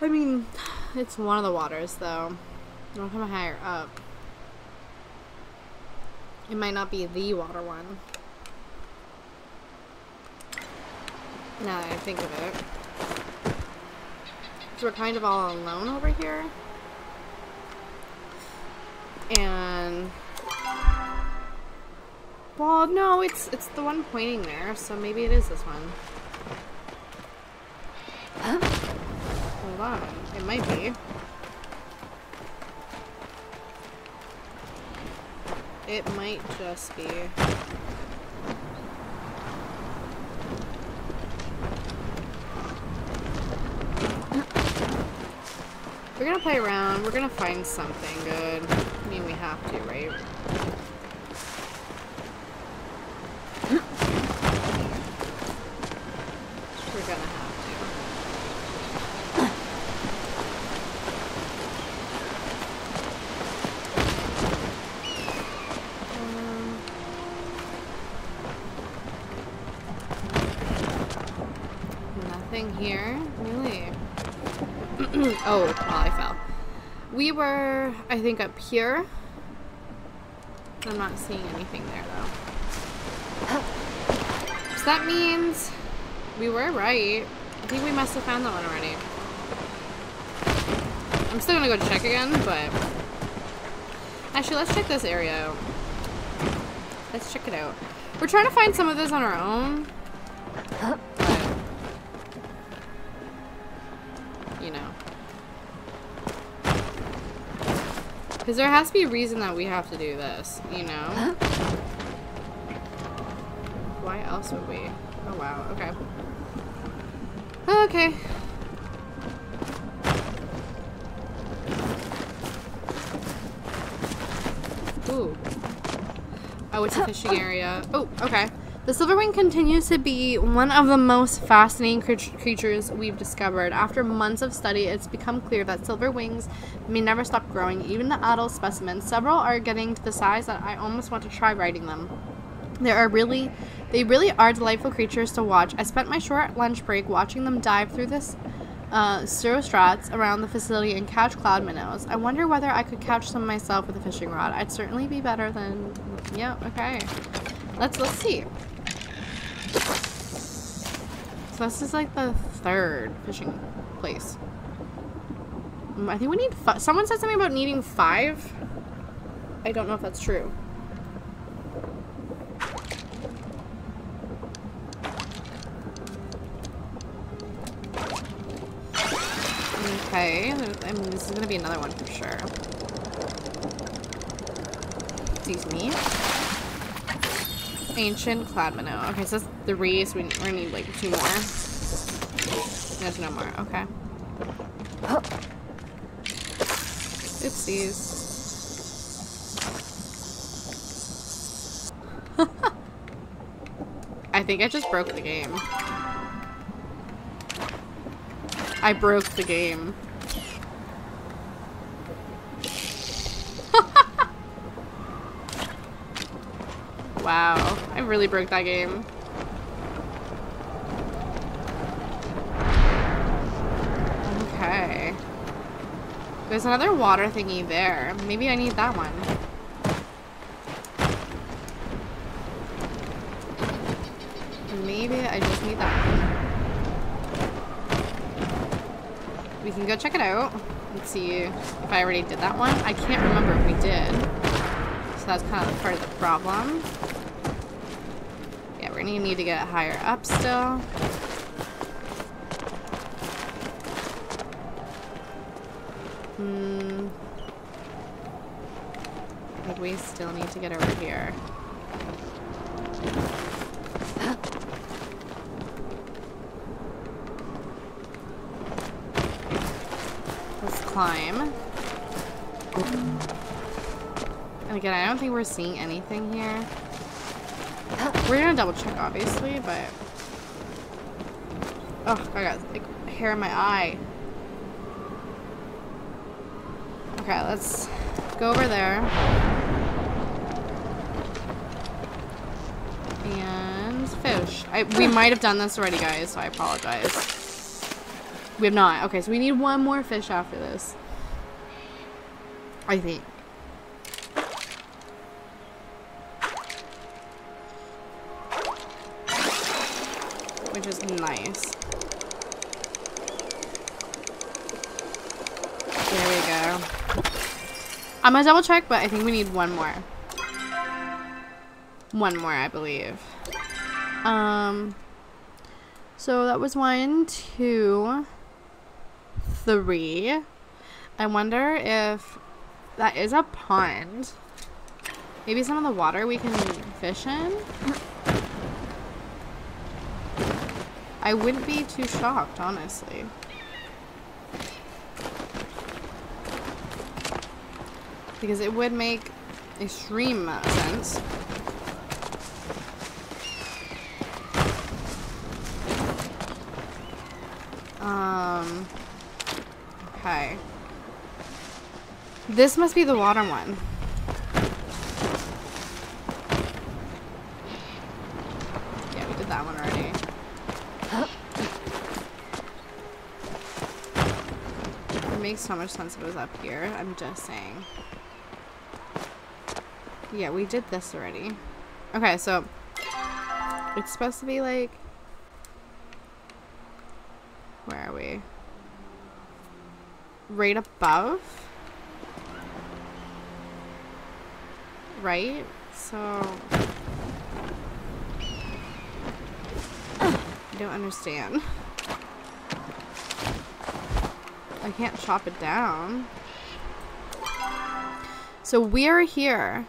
I mean, it's one of the waters, though. Don't come higher up. It might not be the water one. Now that I think of it. So we're kind of all alone over here. And... Well, no, it's it's the one pointing there, so maybe it is this one. Hold on. It might be. It might just be. We're gonna play around. We're gonna find something good. I mean, we have to, right? We're gonna have to. Um, nothing here, really. oh, well, I fell. We were, I think, up here. I'm not seeing anything there, though. So that means we were right. I think we must have found that one already. I'm still gonna go check again, but... Actually, let's check this area out. Let's check it out. We're trying to find some of this on our own. Because there has to be a reason that we have to do this, you know? Why else would we? Oh wow, okay. Okay. Ooh. Oh, it's a fishing area. Oh, okay. The silverwing continues to be one of the most fascinating creatures we've discovered. After months of study, it's become clear that silver wings may never stop growing, even the adult specimens. Several are getting to the size that I almost want to try riding them. There are really, they really are delightful creatures to watch. I spent my short lunch break watching them dive through this uh, around the facility and catch cloud minnows. I wonder whether I could catch some myself with a fishing rod. I'd certainly be better than, yeah, okay. Let's let's see. So this is like the third fishing place. Mm, I think we need. Someone said something about needing five. I don't know if that's true. Okay, I mean, this is gonna be another one for sure. Excuse me. Ancient cloud minnow. Okay, so that's three, so we, we're gonna need like two more. There's no more, okay. Oopsies. I think I just broke the game. I broke the game. wow, I really broke that game. Okay. There's another water thingy there. Maybe I need that one. Maybe I just need that one. we can go check it out and see if I already did that one. I can't remember if we did. So that's kind of part of the problem. We're gonna need to get higher up still. Hmm. Think we still need to get over here. Let's climb. And again, I don't think we're seeing anything here. We're gonna double check, obviously, but... Oh, I got like, hair in my eye. Okay, let's go over there. And fish. I, we might have done this already, guys, so I apologize. We have not. Okay, so we need one more fish after this. I think. Nice. There we go. I'm gonna double check, but I think we need one more. One more, I believe. Um, so that was one, two, three. I wonder if that is a pond. Maybe some of the water we can fish in? I wouldn't be too shocked, honestly. Because it would make extreme sense. Um, okay. This must be the water one. Yeah, we did that one already. It makes so much sense if it was up here. I'm just saying. Yeah, we did this already. Okay, so it's supposed to be like where are we? Right above? Right? So I don't understand. I can't chop it down. So we're here.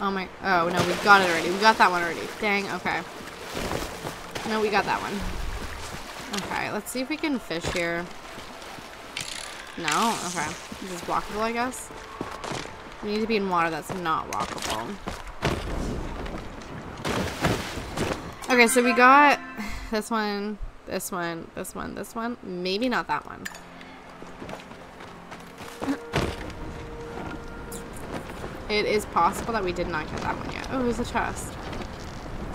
Oh my, oh no, we got it already. We got that one already. Dang, okay. No, we got that one. Okay, let's see if we can fish here. No? Okay. This is walkable, I guess. We need to be in water that's not walkable. Okay, so we got this one, this one, this one, this one. Maybe not that one. It is possible that we did not get that one yet. Oh, there's a chest.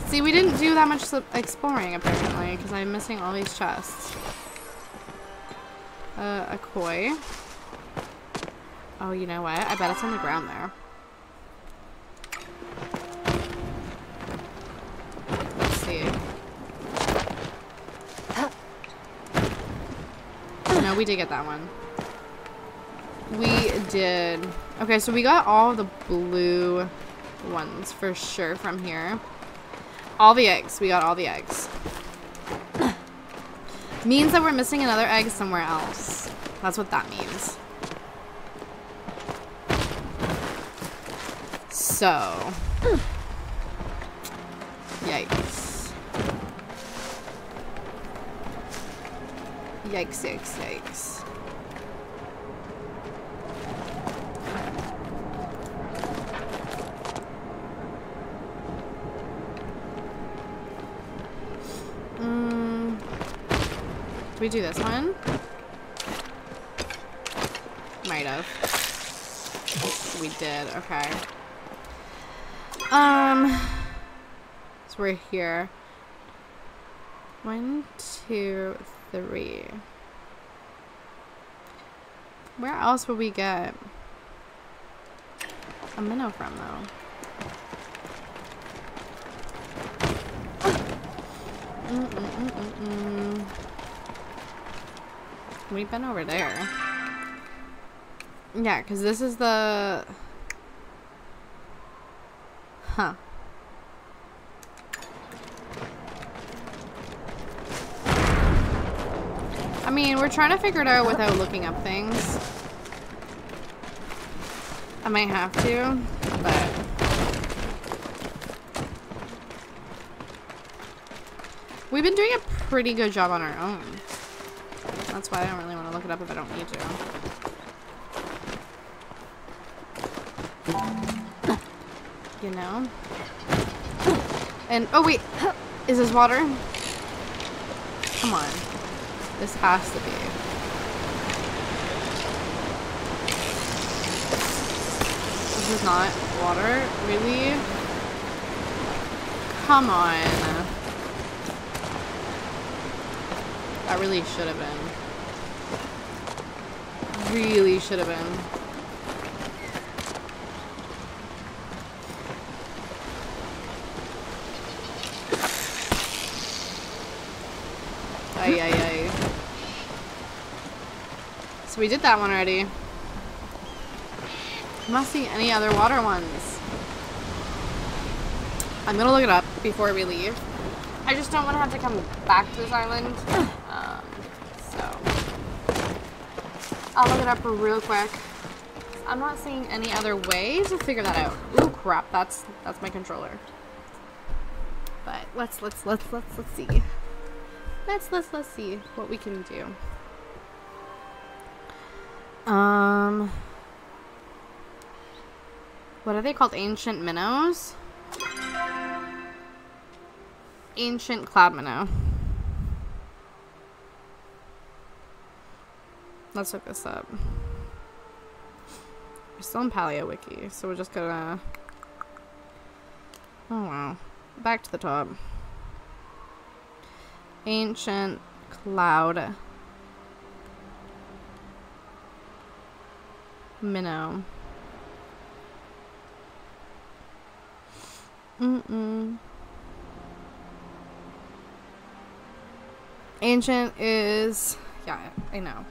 See, we didn't do that much exploring, apparently, because I'm missing all these chests. Uh, a koi. Oh, you know what? I bet it's on the ground there. Let's see. No, we did get that one. We did. Okay, so we got all the blue ones for sure from here. All the eggs. We got all the eggs. means that we're missing another egg somewhere else. That's what that means. So. Yikes. Yikes, yikes, yikes. Mm. We do this one? Might have. We did, okay. Um, so we're here. One, two, three. Where else would we get a minnow from, though? Mm -mm -mm We've been over there. Yeah, because this is the... Huh. Mean, we're trying to figure it out without looking up things. I might have to, but... We've been doing a pretty good job on our own. That's why I don't really want to look it up if I don't need to. You know? And, oh wait, is this water? Come on. This has to be. This is not water? Really? Come on. That really should have been. Really should have been. We did that one already. I'm not seeing any other water ones. I'm gonna look it up before we leave. I just don't want to have to come back to this island. Um, so I'll look it up real quick. I'm not seeing any other way to figure that out. Ooh, crap! That's that's my controller. But let's let's let's let's let's see. Let's let's let's see what we can do. Um, what are they called? Ancient minnows. Ancient cloud minnow. Let's look this up. We're still in Palia Wiki, so we're just gonna. Oh wow. Back to the top. Ancient cloud minnow. Mm-mm. Ancient is yeah, I know.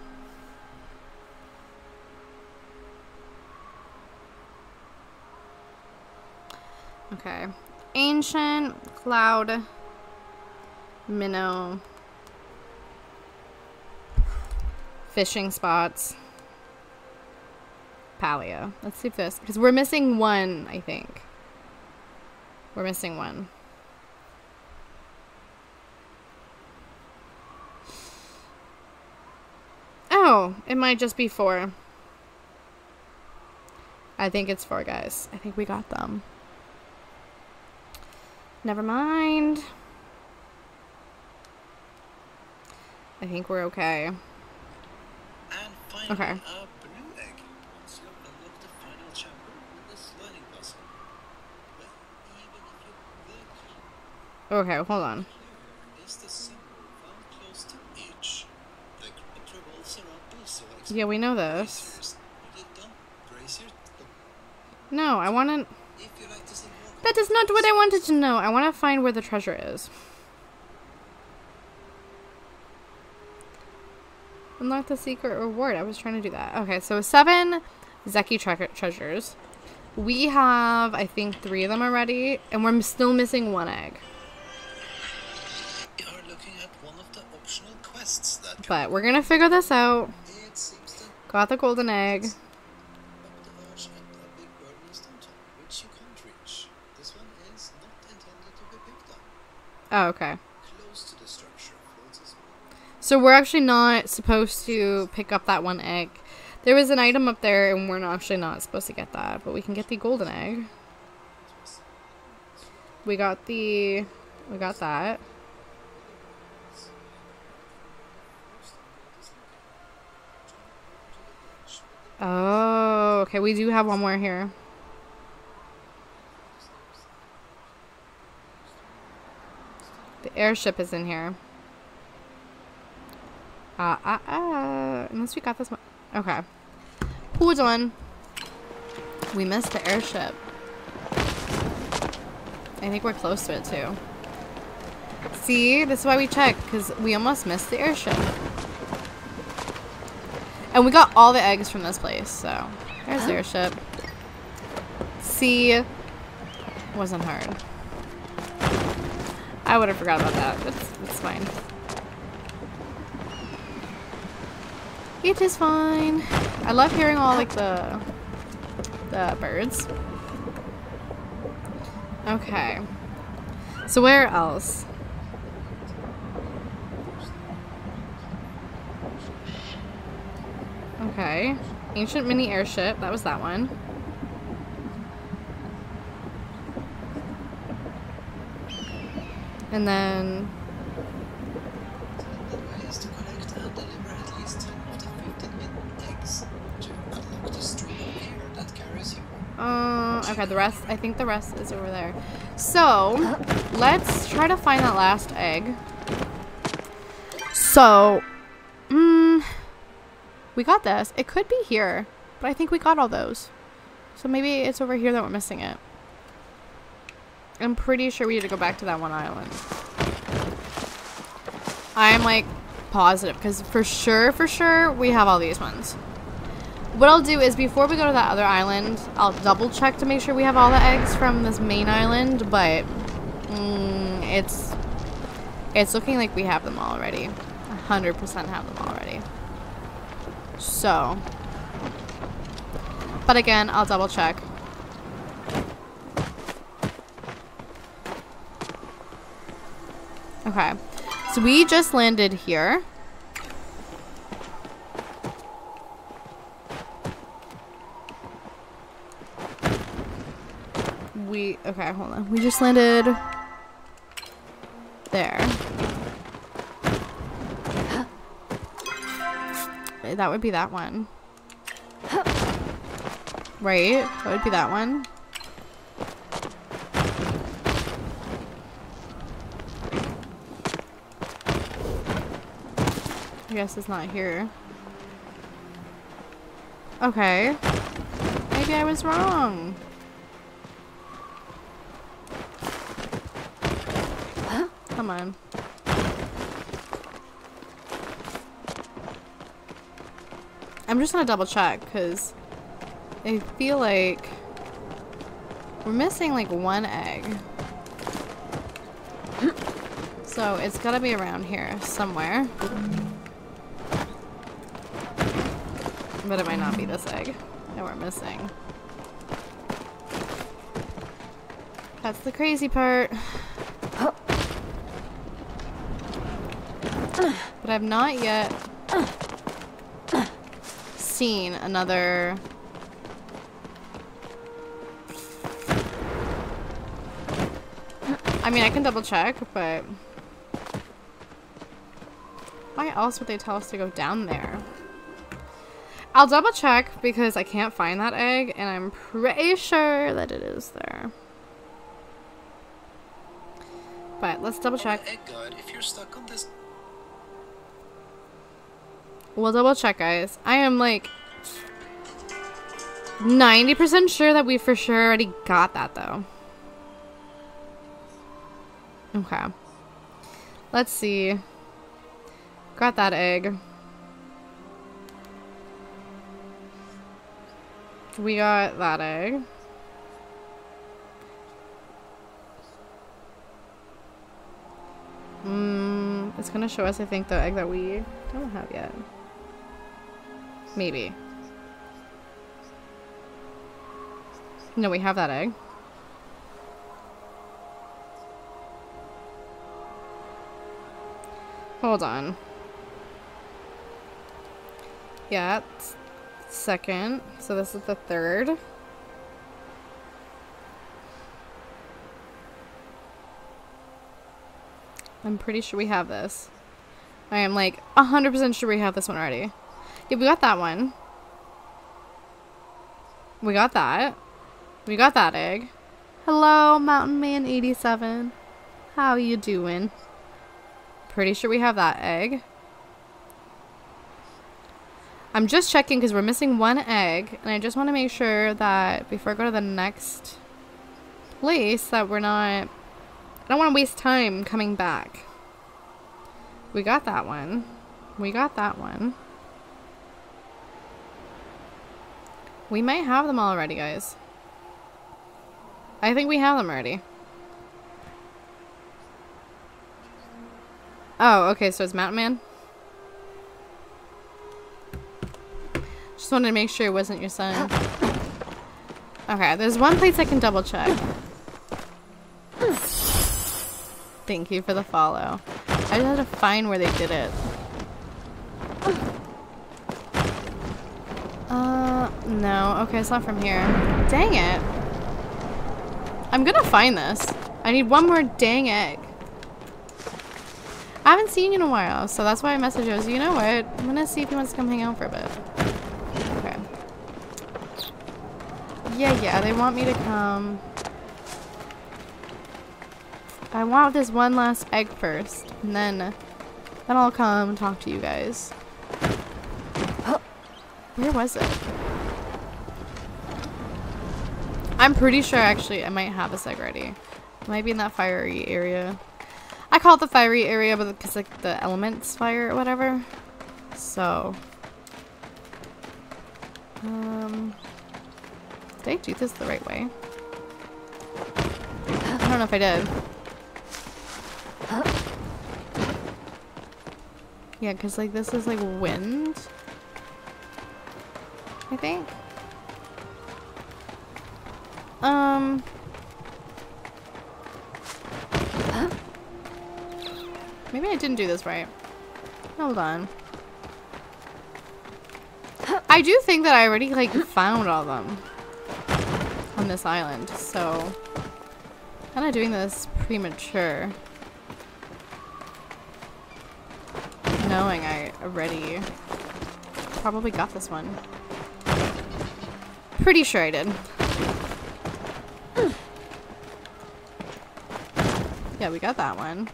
Okay. Ancient cloud minnow fishing spots Palia. Let's see if this because we're missing one i think. We're missing one. Oh it might just be four. I think it's four guys. I think we got them. Never mind. I think we're okay. Okay. a blue egg. Once you unlock the final chapter in this learning puzzle. But even if you look Okay, hold on. here, is the symbol found close to H. The grid revolves around hold on. Yeah, we know this. Bracers. You did done. Brace your No, I want to... If you like to see more That is not what I wanted to know. I want to find where the treasure is. Unlock the secret reward. I was trying to do that. Okay, so seven Zeki tre- treasures. We have, I think, three of them already, and we're still missing one egg. But we're gonna figure this out. Got the golden egg. Oh, okay. So we're actually not supposed to pick up that one egg. There was an item up there, and we're not actually not supposed to get that, but we can get the golden egg. We got the, we got that. Oh, okay. We do have one more here. The airship is in here. Ah, ah, ah. Unless we got this one. Okay. Hold on. We missed the airship. I think we're close to it too. See? This is why we check, because we almost missed the airship. And we got all the eggs from this place, so there's the airship. C wasn't hard. I would have forgot about that. It's, it's fine. It is fine. I love hearing all like the the birds. Okay. So where else? Okay. Ancient mini airship. That was that one. And then The way to collect and deliver at 10 of the 15 eggs to unlock the stream that carries you. Uh, okay, the rest, I think the rest is over there. So, let's try to find that last egg. So, mm, we got this. It could be here, but I think we got all those. So maybe it's over here that we're missing it. I'm pretty sure we need to go back to that one island. I'm like positive because for sure, for sure, we have all these ones. What I'll do is before we go to that other island, I'll double check to make sure we have all the eggs from this main island, but mm, it's it's looking like we have them already. 100% have them already. So, but again, I'll double check. Okay, so we just landed here. We, okay, hold on. We just landed there. That would be that one. Right? That would be that one. I guess it's not here. Okay. Maybe I was wrong. Huh? Come on. I'm just gonna double check because I feel like we're missing like one egg. So it's gotta be around here somewhere. But it might not be this egg that we're missing. That's the crazy part. But I've not yet seen another I mean, I can double check, but why else would they tell us to go down there? I'll double check because I can't find that egg and I'm pretty sure that it is there. But let's double check. Egg guide if you're stuck on this We'll double check, guys. I am like 90% sure that we for sure already got that, though. Okay. Let's see. Got that egg. We got that egg. Mm, it's gonna show us, I think, the egg that we don't have yet. Maybe. No, we have that egg. Hold on. Yeah, second. So this is the third. I'm pretty sure we have this. I am like 100% sure we have this one already. Yeah, we got that one. We got that. We got that egg. Hello, Mountain Man 87. How you doing? Pretty sure we have that egg. I'm just checking because we're missing one egg, and I just want to make sure that before I go to the next place that we're not... I don't want to waste time coming back. We got that one. We got that one. We might have them already, guys. I think we have them already. Oh, okay, so it's Mountain Man. Just wanted to make sure it wasn't your son. Okay, there's one place I can double check. Thank you for the follow. I just had to find where they did it. Uh, no. Okay, it's not from here. Dang it. I'm gonna find this. I need one more dang egg. I haven't seen you in a while, so that's why I messaged you. You know what? I'm gonna see if he wants to come hang out for a bit. Okay. Yeah, yeah, they want me to come. I want this one last egg first, and then, then I'll come talk to you guys. Where was it? I'm pretty sure actually I might have a egg ready. It might be in that fiery area. I call it the fiery area because like the elements fire or whatever. So um did I do this the right way? I don't know if I did. Yeah, because like this is like wind. I think. Um. Maybe I didn't do this right. Hold on. I do think that I already like found all them on this island, so kind of doing this premature. Knowing I already probably got this one. Pretty sure I did. Yeah, we got that one.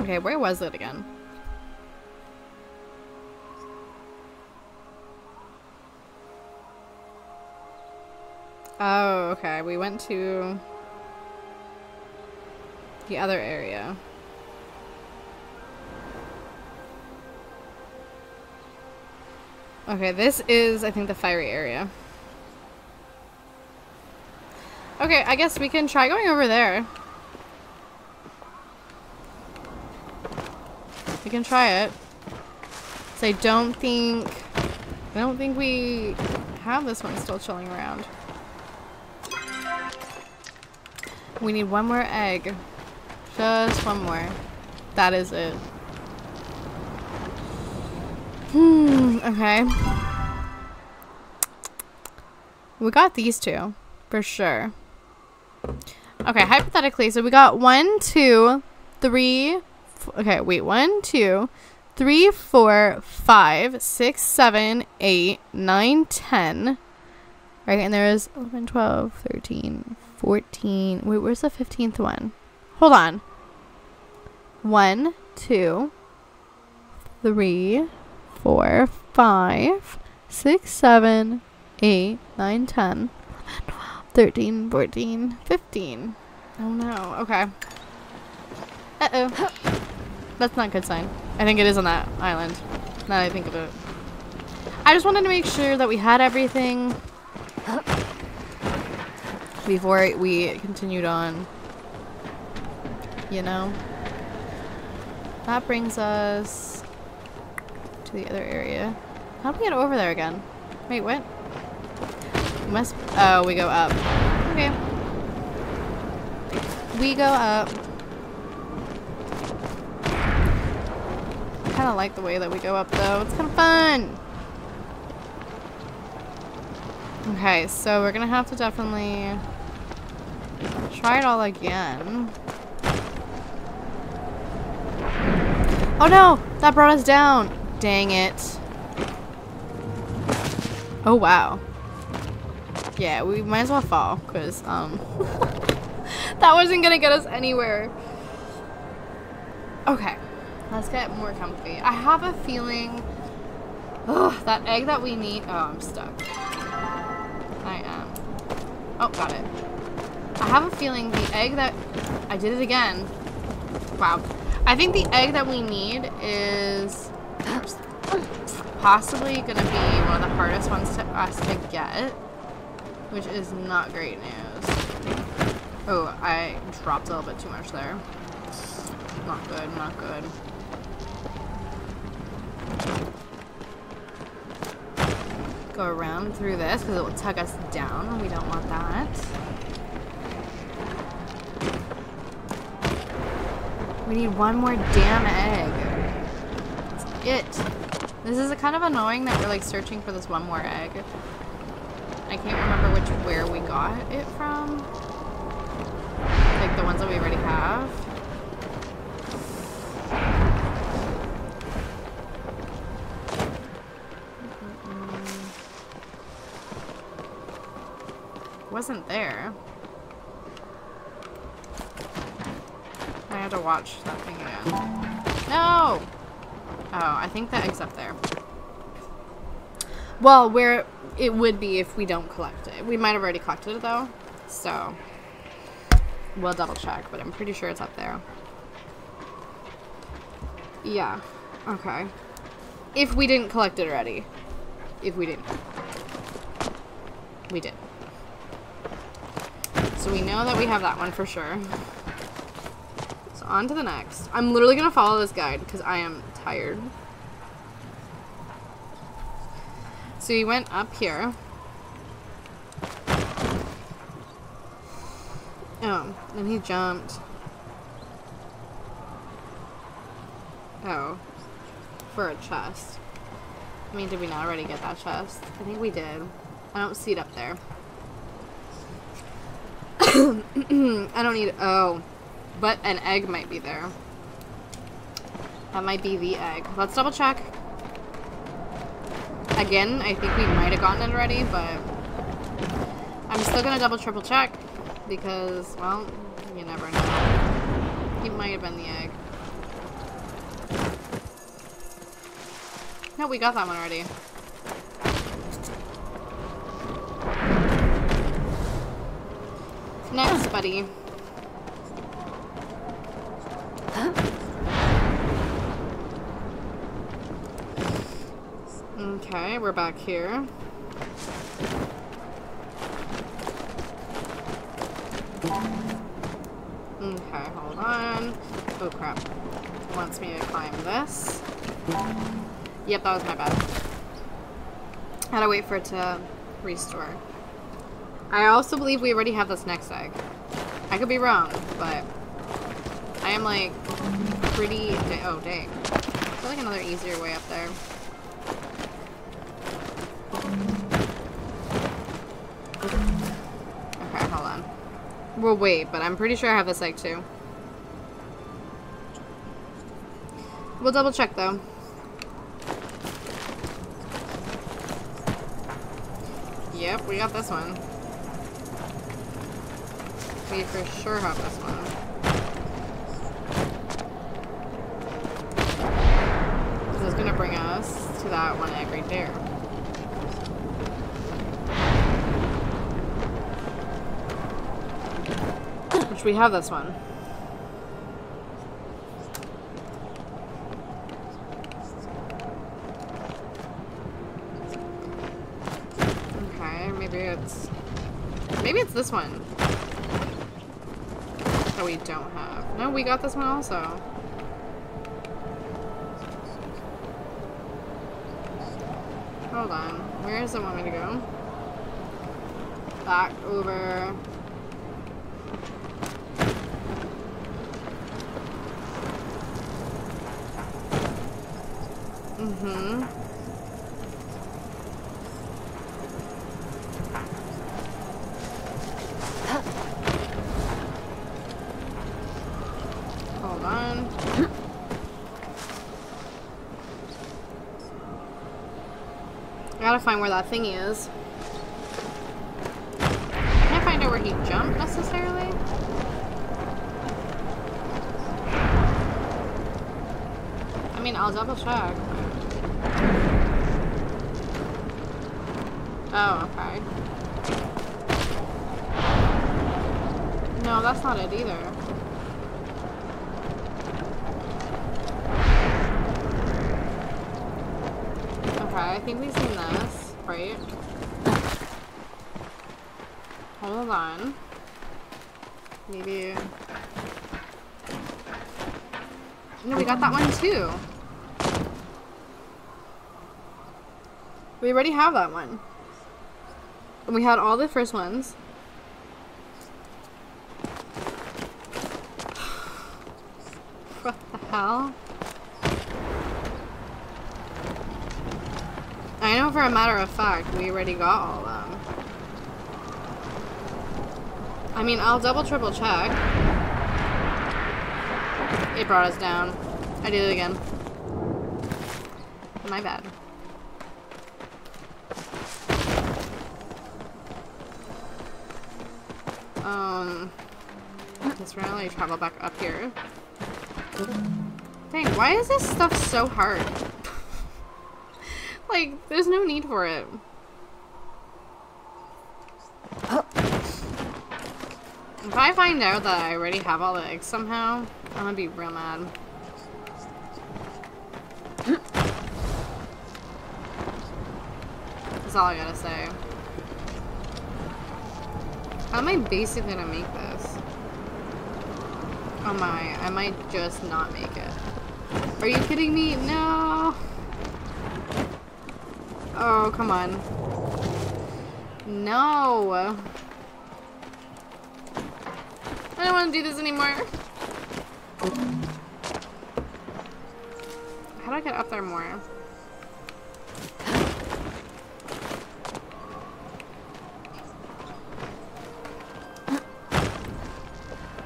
Okay, where was it again? Oh, okay. We went to the other area. Okay, this is, I think, the fiery area. Okay, I guess we can try going over there. We can try it. So I don't think, I don't think we have this one still chilling around. We need one more egg. Just one more. That is it. Hmm, okay. We got these two, for sure. Okay, hypothetically, so we got one, two, three. Okay, wait, one, two, three, four, five, six, seven, eight, nine, ten. Right, and there's 11, 12, 13, 14. Wait, where's the 15th one? Hold on. One, two, three, four, five, six, seven, eight, nine, ten, twelve, thirteen, fourteen, fifteen. Oh no. Okay. Uh oh. That's not a good sign. I think it is on that island. Now that I think of it. I just wanted to make sure that we had everything before we continued on. You know? That brings us to the other area. How do we get over there again? Wait, what? We must- oh, we go up. Okay. We go up. I kind of like the way that we go up though. It's kind of fun. Okay, so we're gonna have to definitely try it all again. Oh no! That brought us down! Dang it. Oh wow. Yeah, we might as well fall, because, um... that wasn't gonna get us anywhere. Okay. Let's get more comfy. I have a feeling... Ugh, that egg that we need... Oh, I'm stuck. I am. Oh, got it. I have a feeling the egg that... I did it again. Wow. I think the egg that we need is possibly going to be one of the hardest ones to us to get, which is not great news. Oh, I dropped a little bit too much there. Not good, not good. Go around through this because it will tug us down. and We don't want that. We need one more damn egg. It. This is kind of annoying that we're like searching for this one more egg. I can't remember which where we got it from. Like the ones that we already have. Wasn't there. I had to watch that thing again. No! Oh, I think the egg's up there. Well, where it would be if we don't collect it. We might have already collected it though, so we'll double check, but I'm pretty sure it's up there. Yeah, okay. If we didn't collect it already. If we didn't. We did. So we know that we have that one for sure. So on to the next. I'm literally going to follow this guide because I am tired. So he went up here. Oh, and he jumped. Oh. For a chest. I mean, did we not already get that chest? I think we did. I don't see it up there. I don't need... Oh. But an egg might be there. That might be the egg. Let's double check. Again, I think we might have gotten it already, but... I'm still gonna double triple check. Because, well, you never know. It might have been the egg. No, we got that one already. Next, buddy. Okay, we're back here. Okay, hold on. Oh crap. It wants me to climb this. Yep, that was my bad. Had to wait for it to restore. I also believe we already have this next egg. I could be wrong, but I am like pretty. oh dang! I feel like another easier way up there. We'll wait, but I'm pretty sure I have this egg too. We'll double check though. Yep, we got this one. We for sure have this one. This is gonna bring us to that one egg right there. We have this one. Okay, maybe it's... Maybe it's this one. That we don't have. No, we got this one also. Hold on. Where does it want me to go? Back over. Mm-hmm. Hold on. I gotta find where that thing is. Can't find out where he jumped necessarily. I mean, I'll double check. Oh, okay. No, that's not it either. I think we've seen this, right? Hold on. Maybe. No, we got that one too. We already have that one. And we had all the first ones. What the hell? I know for a matter of fact, we already got all of them. I mean, I'll double triple check. It brought us down. I did it again. My bad. Um, let's randomly travel back up here. Dang, why is this stuff so hard? like, there's no need for it. If I find out that I already have all the eggs somehow, I'm gonna be real mad. That's all I gotta say. How am I basically gonna make this? Oh my, I might just not make it. Are you kidding me? No! Oh, come on. No! I don't want to do this anymore. How do I get up there more?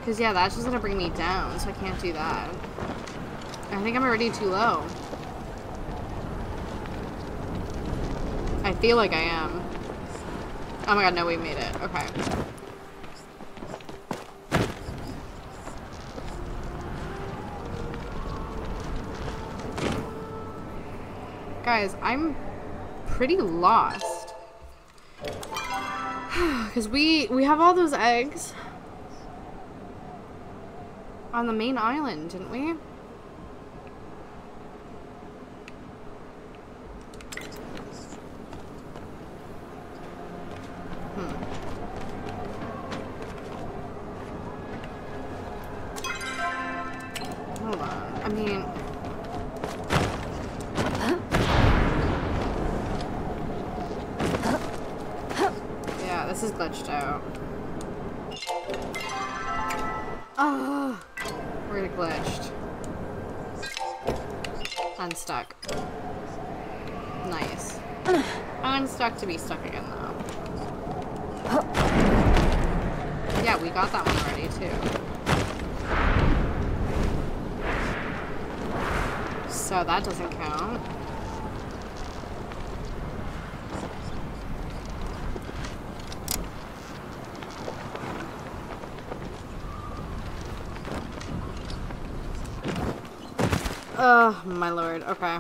Because, yeah, that's just going to bring me down, so I can't do that. I think I'm already too low. I feel like I am. Oh my god, no, we made it. Okay. Guys, I'm pretty lost. Because we, we have all those eggs on the main island, didn't we? Be stuck again, though. Yeah, we got that one already, too. So that doesn't count. Oh, my lord. Okay.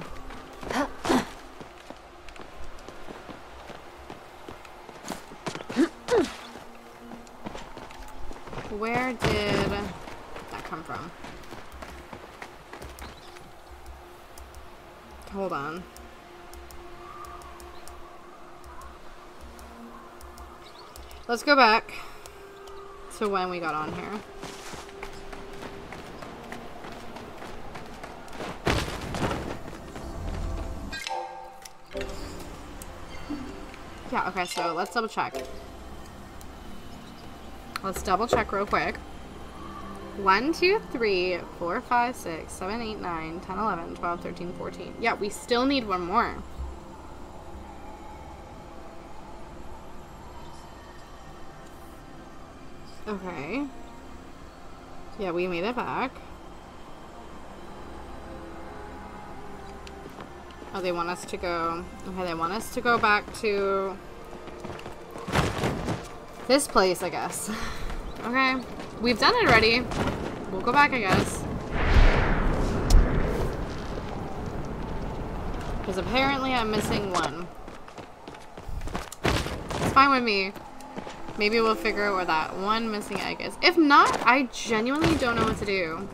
Where did that come from? Hold on. Let's go back to when we got on here. Yeah, okay, so let's double check. Let's double check real quick. 1, 2, 3, 4, 5, 6, 7, 8, 9, 10, 11, 12, 13, 14. Yeah, we still need one more. Okay. Yeah, we made it back. Oh, they want us to go... Okay, they want us to go back to... This place, I guess. Okay. We've done it already. We'll go back, I guess. Because apparently I'm missing one. It's fine with me. Maybe we'll figure out where that one missing egg is. If not, I genuinely don't know what to do.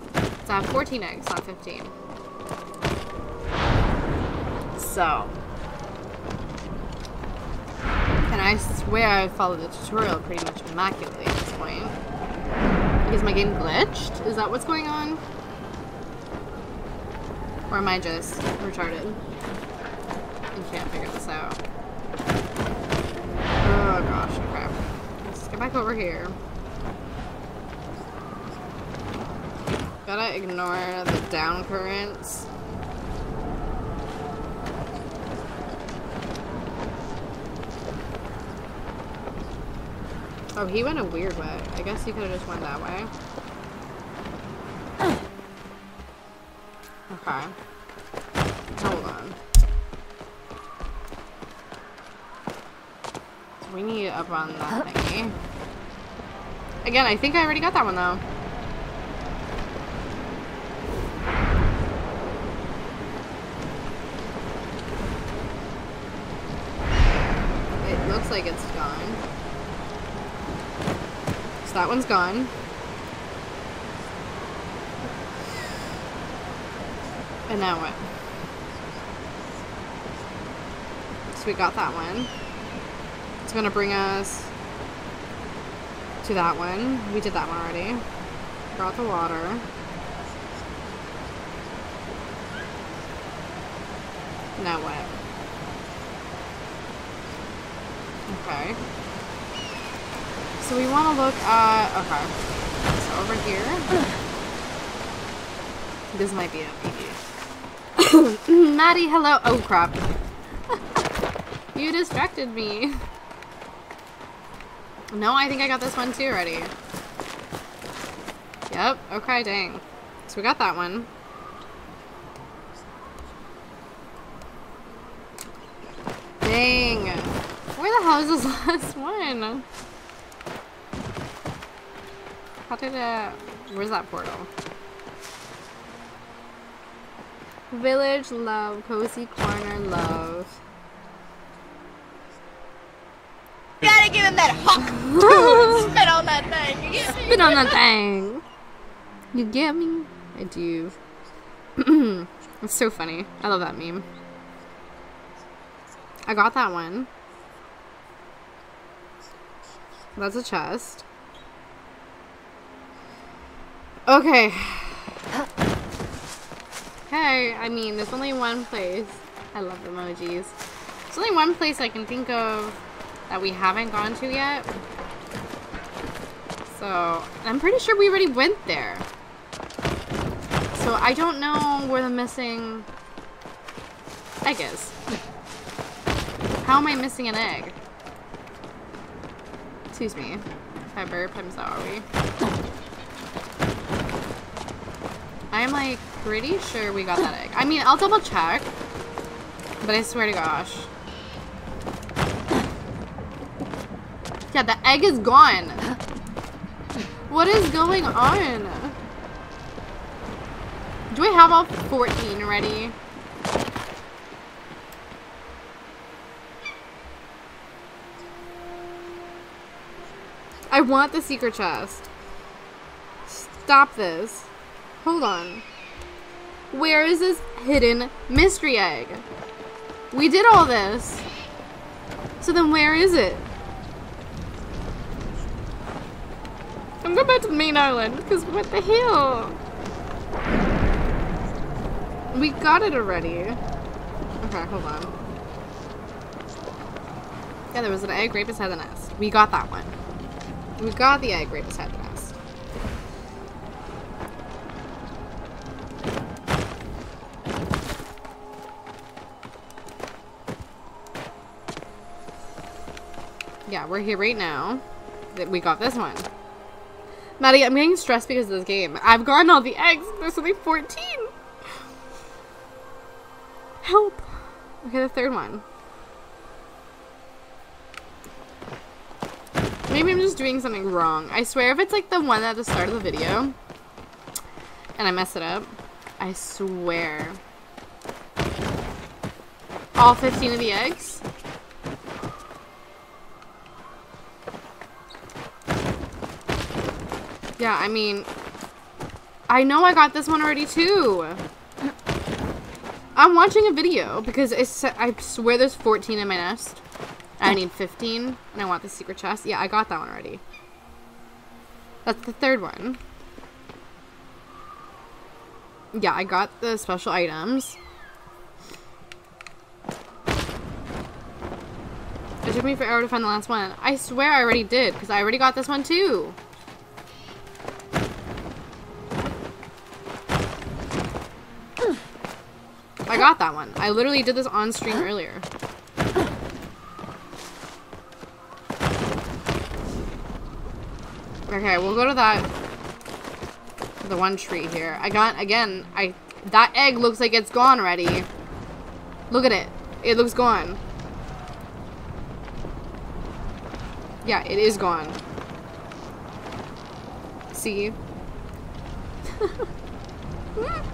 So I have 14 eggs, not 15. So, And I swear I followed the tutorial pretty much immaculately at this point. Is my game glitched? Is that what's going on? Or am I just retarded? And can't figure this out. Oh gosh, okay. Get back over here. Gotta ignore the down currents. Oh, he went a weird way. I guess he could have just went that way. Okay. We need up on that thingy. Again, I think I already got that one though. It looks like it's gone. So that one's gone. And now what? So we got that one. It's gonna bring us to that one. We did that one already. Got the water. Now what? Okay. So we want to look at, okay. So over here. This might be a PB. Maddie, hello. Oh crap. you distracted me. No, I think I got this one too already. Yep, okay, dang. So we got that one. Dang. Where the hell is this last one? How did it... Where's that portal? Village love. Cozy corner love. gotta give him that hawk. Spit on that thing. You get me? Spit on that thing. You get me? I do. it's so funny. I love that meme. I got that one. That's a chest. Okay. Hey, I mean, there's only one place. I love emojis. There's only one place I can think of that we haven't gone to yet. So, I'm pretty sure we already went there. So, I don't know where the missing egg is. How am I missing an egg? Excuse me. If I burp, I'm sorry. I'm like pretty sure we got that egg. I mean, I'll double check. But I swear to gosh. Yeah, the egg is gone. What is going on? Do I have all 14 ready? I want the secret chest. Stop this. Hold on. Where is this hidden mystery egg? We did all this. So then where is it? I'm going back to the main island, because what the hell? We got it already. Okay, hold on. Yeah, there was an egg right beside the nest. We got that one. We got the egg right beside the nest. Yeah, we're here right now. We got this one. Maddie, I'm getting stressed because of this game. I've gotten all the eggs. There's only 14. Help. Okay, the third one. Maybe I'm just doing something wrong. I swear if it's like the one at the start of the video and I mess it up, I swear. All 15 of the eggs? Yeah, I mean, I know I got this one already too. I'm watching a video because I swear there's 14 in my nest. I need 15, and I want the secret chest. Yeah, I got that one already. That's the third one. Yeah, I got the special items. It took me forever to find the last one. I swear I already did, because I already got this one too. I got that one. I literally did this on stream earlier. Okay, we'll go to that the one tree here. I got again, I that egg looks like it's gone already. Look at it. It looks gone. Yeah, it is gone. See? Hmm.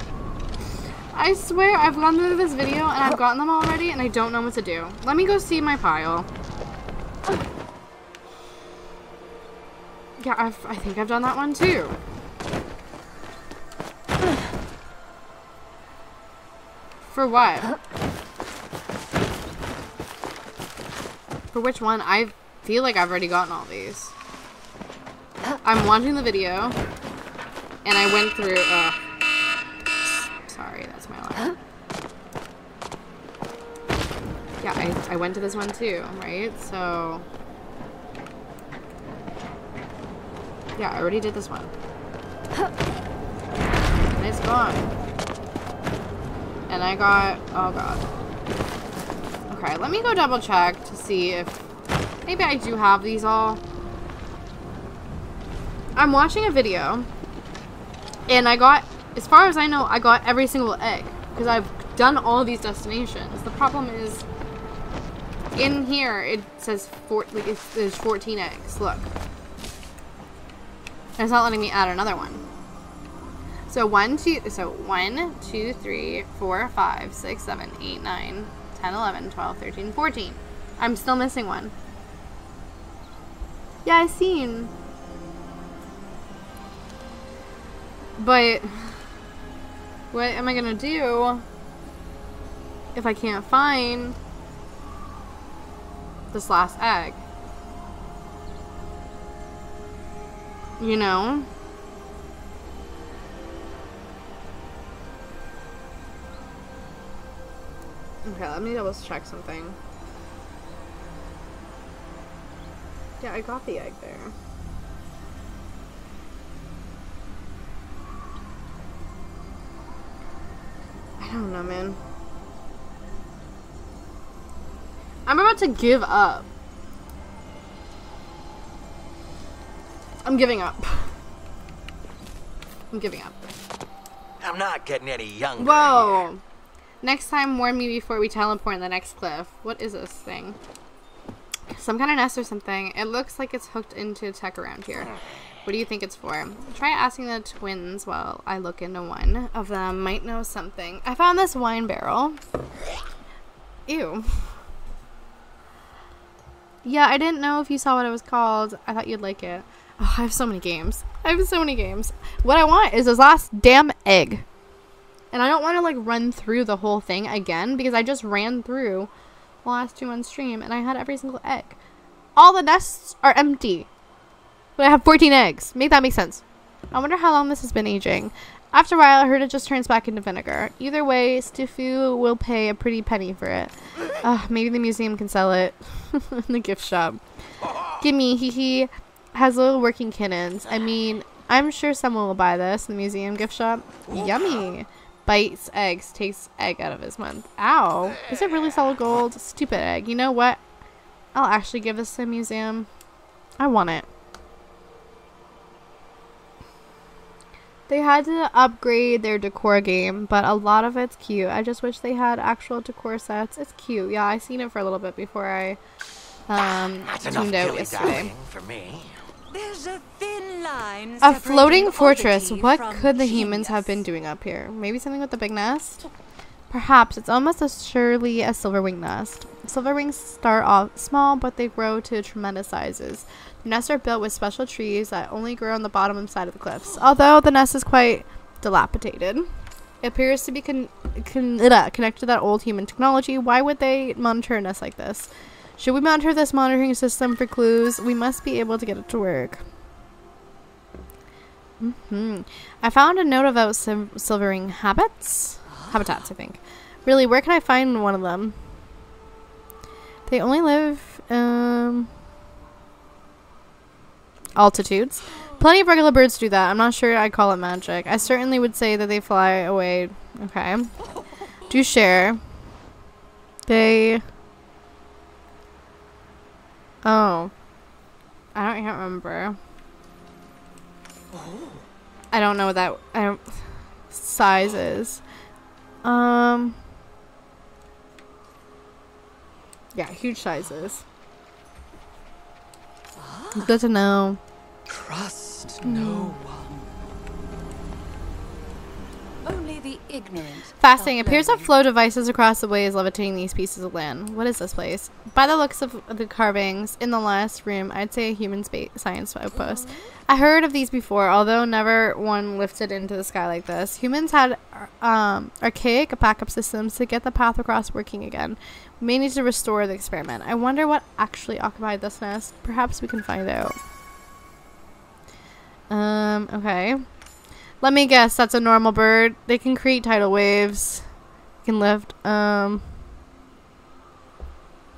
I swear I've gone through this video and I've gotten them already and I don't know what to do. Let me go see my pile. Yeah, I've, I think I've done that one too. For what? For which one? I feel like I've already gotten all these. I'm watching the video and I went through, uh, sorry, that's my alarm. Yeah, I, I went to this one too, right? So, yeah, I already did this one. And it's gone. And I got, oh god. Okay, let me go double check to see if, maybe I do have these all. I'm watching a video, and I got, as far as I know, I got every single egg, because I've done all these destinations. The problem is, in here, it says, four, like, it's, there's 14 eggs, look. And it's not letting me add another one. So one, two, so one, two, three, four, five, six, seven, eight, nine, 10, 11, 12, 13, 14. I'm still missing one. Yeah, I seen. But what am I gonna do if I can't find this last egg? You know? Okay, let me double check something. Yeah, I got the egg there. I don't know, man. I'm about to give up. I'm giving up. I'm giving up. I'm not getting any younger. Whoa. Next time, warn me before we teleport in the next cliff. What is this thing? Some kind of nest or something. It looks like it's hooked into tech around here. What do you think it's for? Try asking the twins while I look into one of them. Might know something. I found this wine barrel. Ew. Yeah, I didn't know if you saw what it was called. I thought you'd like it. Oh, I have so many games. I have so many games. What I want is this last damn egg. And I don't want to like run through the whole thing again because I just ran through the last two on stream and I had every single egg. All the nests are empty. But I have 14 eggs. Make that make sense. I wonder how long this has been aging. After a while, I heard it just turns back into vinegar. Either way, Stifu will pay a pretty penny for it. Uh, maybe the museum can sell it in the gift shop. Gimme, hee hee. Has little working kittens. I mean, I'm sure someone will buy this in the museum gift shop. Yummy. Bites eggs, takes egg out of his mouth. Ow. Is it really solid gold? Stupid egg. You know what? I'll actually give this to the museum. I want it. They had to upgrade their decor game, but a lot of it's cute. I just wish they had actual decor sets. It's cute. Yeah, I seen it for a little bit before I um, That's tuned out yesterday. for me. There's a thin line. A floating fortress. What could the humans have been doing up here? Maybe something with the big nest? Perhaps. It's almost as surely a silverwing nest. Silverwings start off small, but they grow to tremendous sizes. Nests are built with special trees that only grow on the bottom and side of the cliffs. Although the nest is quite dilapidated. It appears to be con- con- connected to that old human technology. Why would they monitor a nest like this? Should we monitor this monitoring system for clues? We must be able to get it to work. hmm I found a note about sil- silvering habits. Habitats, I think. Really, where can I find one of them? They only live, um, altitudes. Plenty of regular birds do that. I'm not sure I'd call it magic. I certainly would say that they fly away. Okay. Do share. They. Oh. I don't I remember. I don't know what that I don't size is. Um Yeah, huge sizes. Good to know. Trust no one. Only the ignorant. Shall Appears that flow devices across the way is levitating these pieces of land. What is this place? By the looks of the carvings in the last room, I'd say a human space science outpost. I heard of these before, although never one lifted into the sky like this. Humans had um, archaic backup systems to get the path across working again. May need to restore the experiment. I wonder what actually occupied this nest. Perhaps we can find out. Um, okay. Let me guess, that's a normal bird. They can create tidal waves. Can lift, um...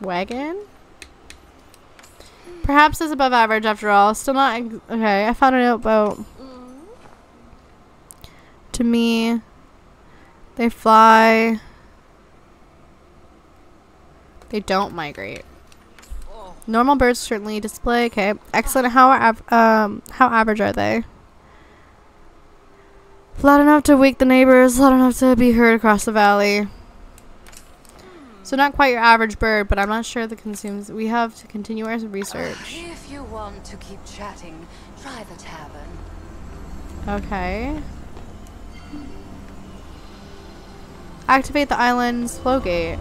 Wagon? Perhaps it's above average after all. Still not... Ex okay, I found out about... To me... They fly... They don't migrate. Normal birds certainly display. Okay, excellent. How are um how average are they? Loud enough to wake the neighbors, loud enough to be heard across the valley. So not quite your average bird, but I'm not sure the consumes. We have to continue our research. If you want to keep chatting, try the tavern. Okay. Activate the island's flow gate.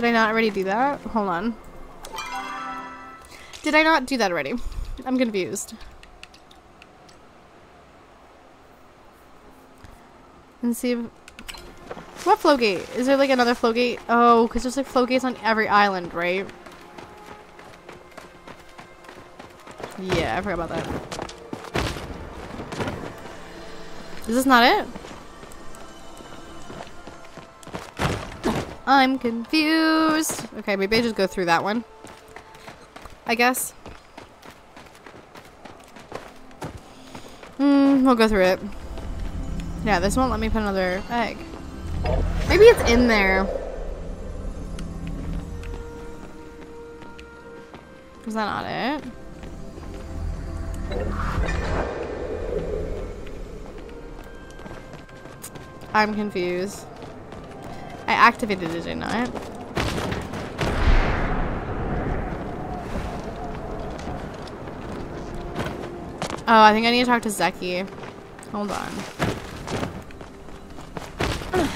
Did I not already do that? Hold on. Did I not do that already? I'm confused. And see if... What flow gate? Is there like another flow gate? Oh, because there's like flow gates on every island, right? Yeah, I forgot about that. Is this not it? I'm confused. Okay, maybe I just go through that one. I guess. Hmm, we'll go through it. Yeah, this won't let me put another egg. Maybe it's in there. Is that not it? I'm confused. I activated it, didn't I? Oh, I think I need to talk to Zeki. Hold on.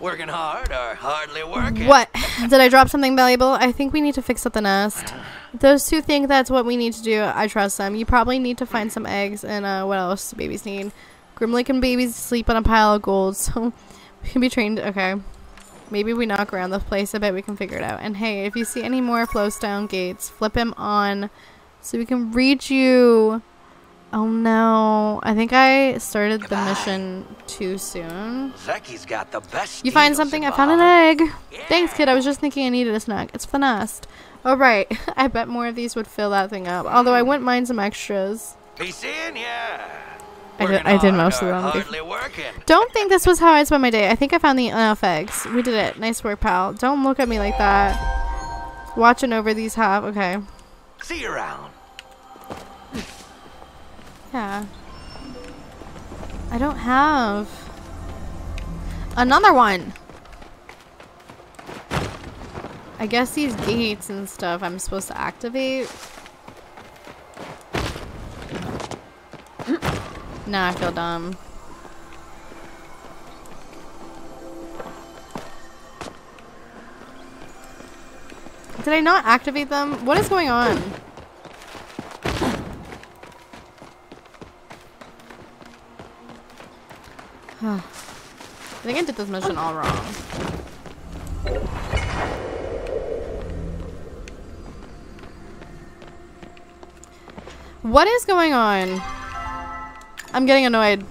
Working hard or hardly working? What? Did I drop something valuable? I think we need to fix up the nest. Those two think that's what we need to do. I trust them. You probably need to find some eggs and uh, what else do babies need? Grimlake and babies sleep on a pile of gold, so we can be trained. Okay. Maybe we knock around the place. I bet we can figure it out. And hey, if you see any more flowstone gates, flip him on so we can reach you. Oh no. I think I started the mission too soon. Zeki's got the best. You find something? I found an egg. Thanks, kid. I was just thinking I needed a snack. It's the nest. Oh, right. I bet more of these would fill that thing up. Although I wouldn't mind some extras. Be seeing ya. I did- I did most of them. Don't think this was how I spent my day. I think I found the enough eggs. We did it. Nice work, pal. Don't look at me like that. Watching over these have. Okay. See you around. Yeah. I don't have another one. I guess these gates and stuff I'm supposed to activate. Nah, I feel dumb. Did I not activate them? What is going on? I think I did this mission all wrong. What is going on? I'm getting annoyed.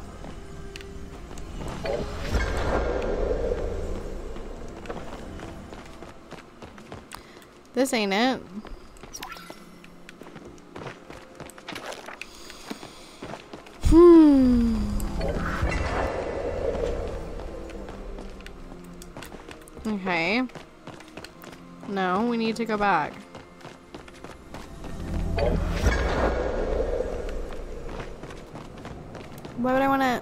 This ain't it. Hmm. Okay. No, we need to go back. Why would I want to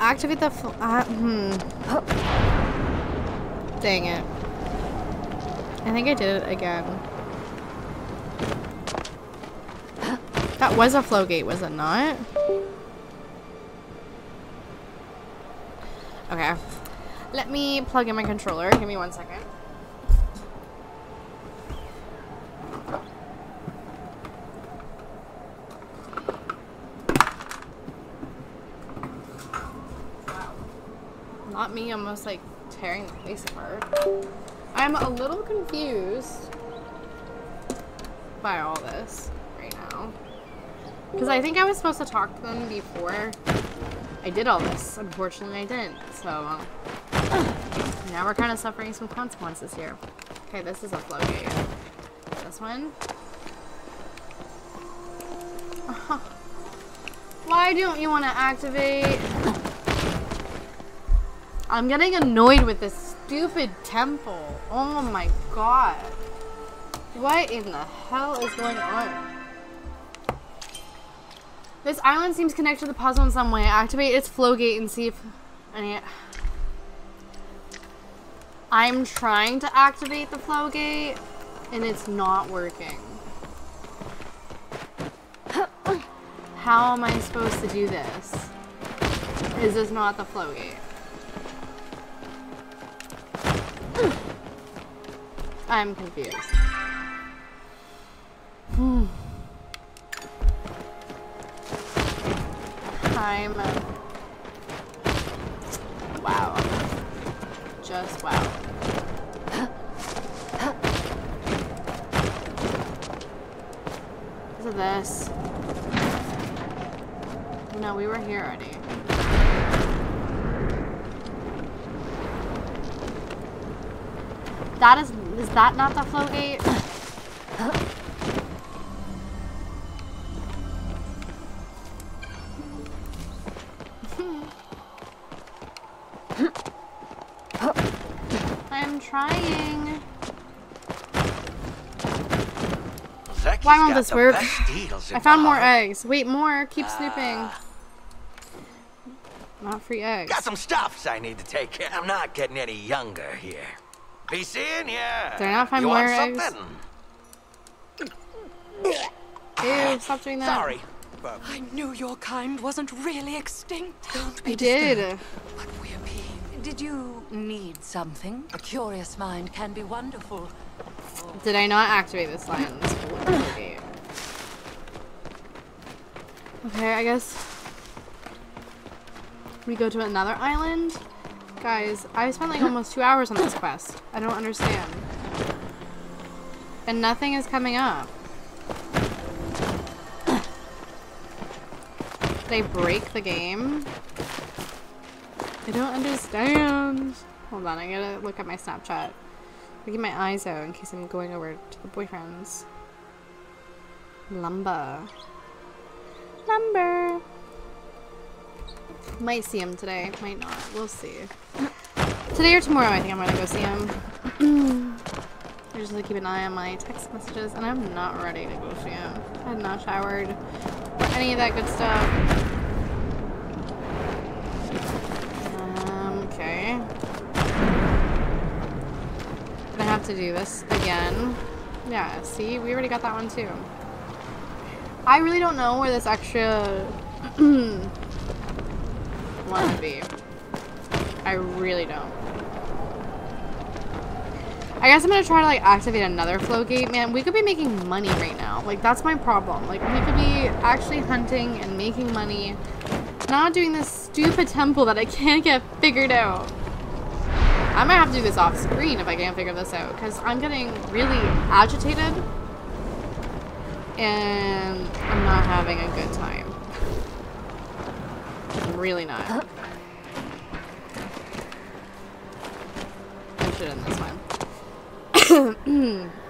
activate the? Uh, hmm. Dang it. I think I did it again. That was a flow gate, was it not? Okay. Let me plug in my controller. Give me one second. Not me, almost like tearing the place apart. I'm a little confused by all this right now. Because I think I was supposed to talk to them before I did all this. Unfortunately, I didn't. So now we're kind of suffering some consequences here. Okay, this is a flow gate. This one. Why don't you want to activate? I'm getting annoyed with this stupid temple. Oh my god. What in the hell is going on? This island seems connected to the puzzle in some way. Activate its flow gate and see if any. I'm trying to activate the flow gate and it's not working. How am I supposed to do this? Is this not the flow gate? I'm confused. Hmm. I'm. Wow. Just wow. Is it this? No, we were here already. That is, is that not the flow gate? I'm trying. Zeki's Why won't this work? best deals in I found more eggs. Wait, more. Keep uh, snooping. Not free eggs. Got some stuffs I need to take care. I'm not getting any younger here. Be seeing ya. Did I not find you more eggs? something? Ew, stop doing that. Sorry. But I knew your kind wasn't really extinct. Don't be I did. disturbed. But we're being. Did you need something? A curious mind can be wonderful. Did I not activate this line? This? Okay, I guess we go to another island. Guys, I spent like almost two hours on this quest. I don't understand. And nothing is coming up. They break the game? I don't understand. Hold on, I gotta look at my Snapchat. Keep my eyes out in case I'm going over to the boyfriend's. Lumber. Lumber. Might see him today, might not. We'll see. Today or tomorrow, I think I'm gonna go see him. I just to keep an eye on my text messages, and I'm not ready to go see him. I have not showered any of that good stuff. Um, okay. Gonna have to do this again. Yeah, see, we already got that one too. I really don't know where this extra one to be. I really don't. I guess I'm gonna try to like activate another flow gate. Man, we could be making money right now. Like that's my problem. Like we could be actually hunting and making money. Not doing this stupid temple that I can't get figured out. I might have to do this off screen if I can't figure this out because I'm getting really agitated. and I'm not having a good time. I'm really not. I should end this one.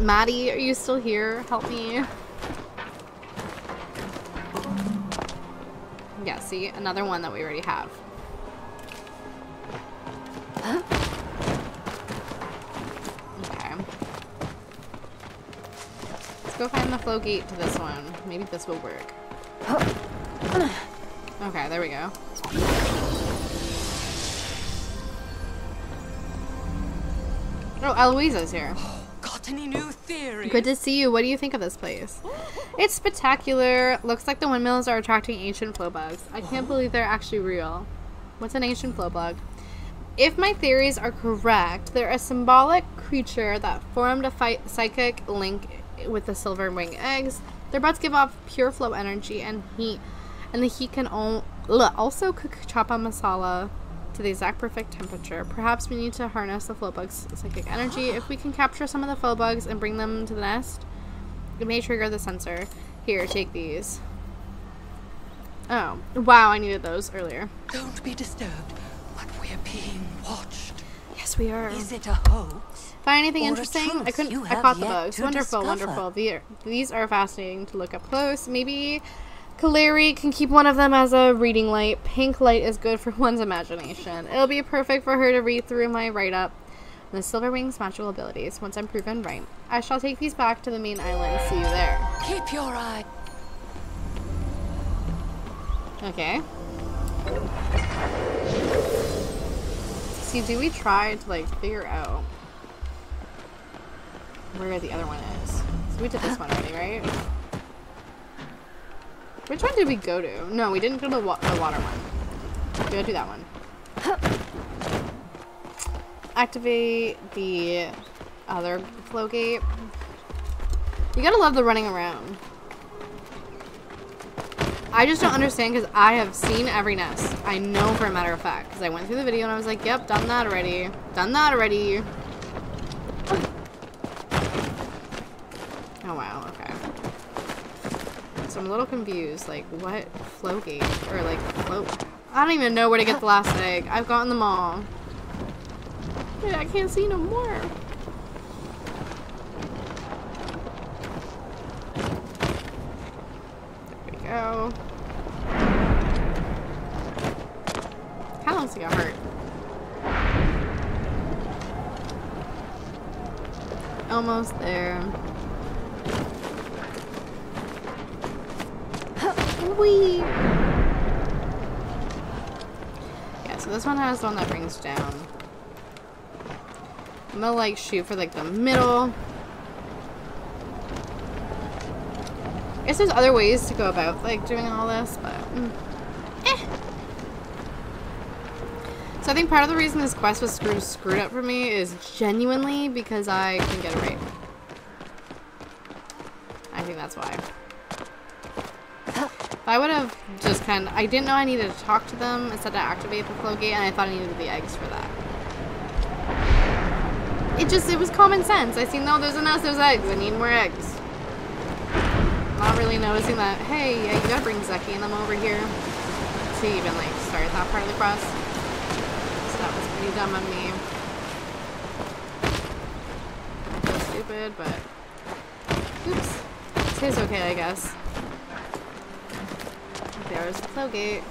Maddie, are you still here? Help me. Yeah, see? Another one that we already have. Okay. Let's go find the flow gate to this one. Maybe this will work. Okay, there we go. Oh, Elouisa's here. Got any new theories? Good to see you. What do you think of this place? It's spectacular. Looks like the windmills are attracting ancient flow bugs. I can't believe they're actually real. What's an ancient flow bug? If my theories are correct, they're a symbolic creature that formed a fight psychic link with the silver wing eggs. Their butts give off pure flow energy and heat, and the heat can al- also cook chapaa masala to the exact perfect temperature. Perhaps we need to harness the flow bug's psychic energy. If we can capture some of the flow bugs and bring them to the nest, it may trigger the sensor. Here, take these. Oh, wow, I needed those earlier. Don't be disturbed, but we're being watched. Yes, we are. Is it a hoax? Find anything interesting? I couldn't. I caught the bugs. Wonderful, discover? wonderful. The- These are fascinating to look up close. Maybe Caleri can keep one of them as a reading light. Pink light is good for one's imagination. It'll be perfect for her to read through my write up on the Silver Wing's magical abilities. Once I'm proven right, I shall take these back to the main island. See you there. Keep your eye. Okay. See, do we try to like figure out where the other one is? So we did this one already, right? Which one did we go to? No, we didn't go to the, wa- the water one. We gotta do that one. Activate the other flow gate. You gotta love the running around. I just don't understand because I have seen every nest. I know for a matter of fact because I went through the video and I was like, yep, done that already. Done that already. Oh, wow. Okay. So I'm a little confused. Like, what flow gate? Or, like, float? I don't even know where to get the last egg. I've gotten them all. Wait, I can't see no more. There we go. Of looks like it hurt. Almost there. Yeah, so this one has one that brings down. I'm gonna like shoot for like the middle. I guess there's other ways to go about like doing all this, but mm, eh. So I think part of the reason this quest was screwed screwed up for me is genuinely because I couldn't get it right. I think that's why. If I would have just kind of, I didn't know I needed to talk to them instead of activate the flow gate, and I thought I needed the eggs for that. It just, it was common sense. I see, no, there's a nest, there's eggs. I need more eggs. Not really noticing that, hey, yeah, you gotta bring Zeki and them over here to even, like, start that part of the quest. So that was pretty dumb of me. Stupid, but... Oops. Tastes okay, I guess. There's the flow gate.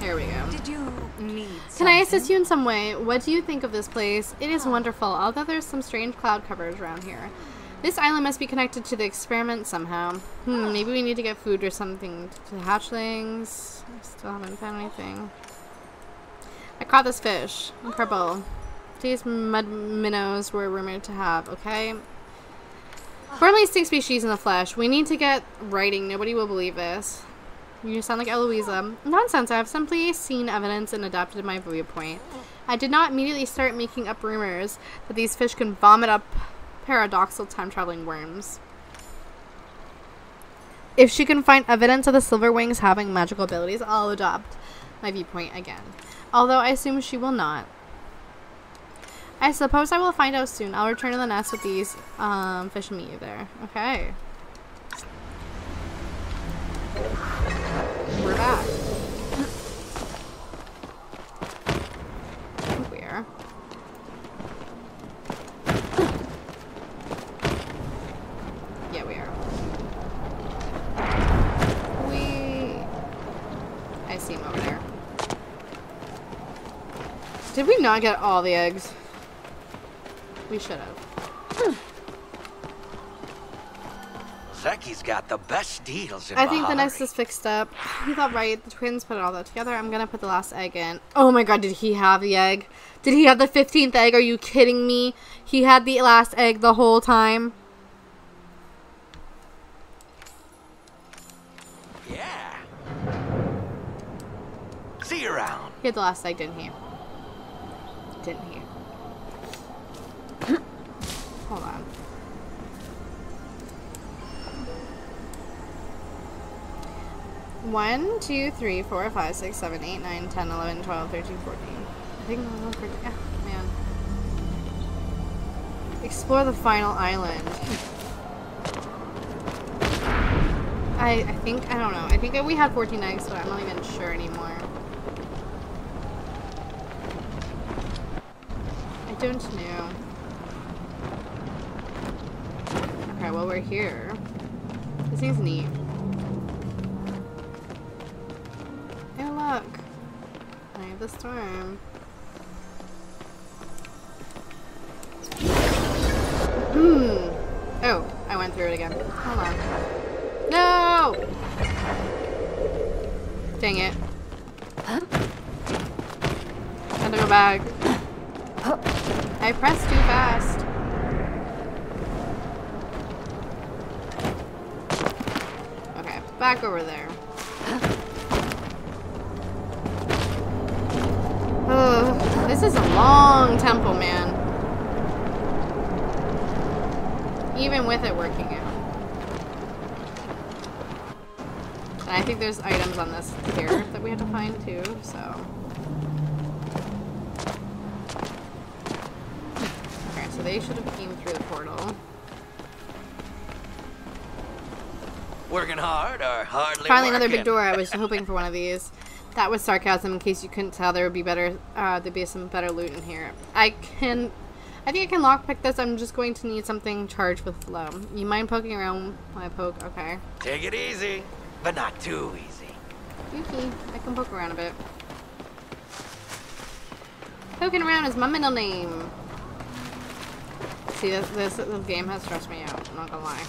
Here we go. Did you need Can I assist you in some way? What do you think of this place? It is wonderful, although there's some strange cloud covers around here. This island must be connected to the experiment somehow. Hmm, maybe we need to get food or something to hatchlings. I still haven't found anything. I caught this fish. Purple. These mud minnows were rumored to have, okay? Formerly extinct species in the flesh. We need to get writing. Nobody will believe this. You sound like Elouisa. Nonsense. I have simply seen evidence and adapted my viewpoint. I did not immediately start making up rumors that these fish can vomit up paradoxal time traveling worms. If she can find evidence of the silver wings having magical abilities, I'll adopt my viewpoint again. Although I assume she will not. I suppose I will find out soon. I'll return to the nest with these um, fish and meet there. Okay. We're back. Are. Yeah, we are. We. I see him over there. Did we not get all the eggs? We should have. Zeki's got the best deals in I think the Bahari. nest is fixed up. He thought right. The twins put it all that together. I'm gonna put the last egg in. Oh my god, did he have the egg? Did he have the 15th egg? Are you kidding me? He had the last egg the whole time. Yeah. See you around. He had the last egg, didn't he? Didn't he? 1, 2, 3, 4, 5, 6, 7, 8, 9, 10, 11, 12, 13, 14. I think I'm on 14. Yeah, man. Explore the final island. I, I think, I don't know. I think we had 14 eggs, but I'm not even sure anymore. I don't know. Okay, well, we're here. This thing's neat. The storm. Hmm. Oh, I went through it again. Hold on. No! Dang it. Had to go back. I pressed too fast. Okay, back over there. Long temple, man. Even with it working out. And I think there's items on this here that we have to find too, so. Okay, so they should have came through the portal. Working hard or hardly Finally, another big door. I was hoping for one of these. That was sarcasm. In case you couldn't tell, there would be better. Uh, there'd be some better loot in here. I can. I think I can lockpick this. I'm just going to need something charged with flow. You mind poking around while I poke? Okay. Take it easy, but not too easy. Yuki, I can poke around a bit. Poking around is my middle name. See, this, this, this game has stressed me out. I'm not gonna lie.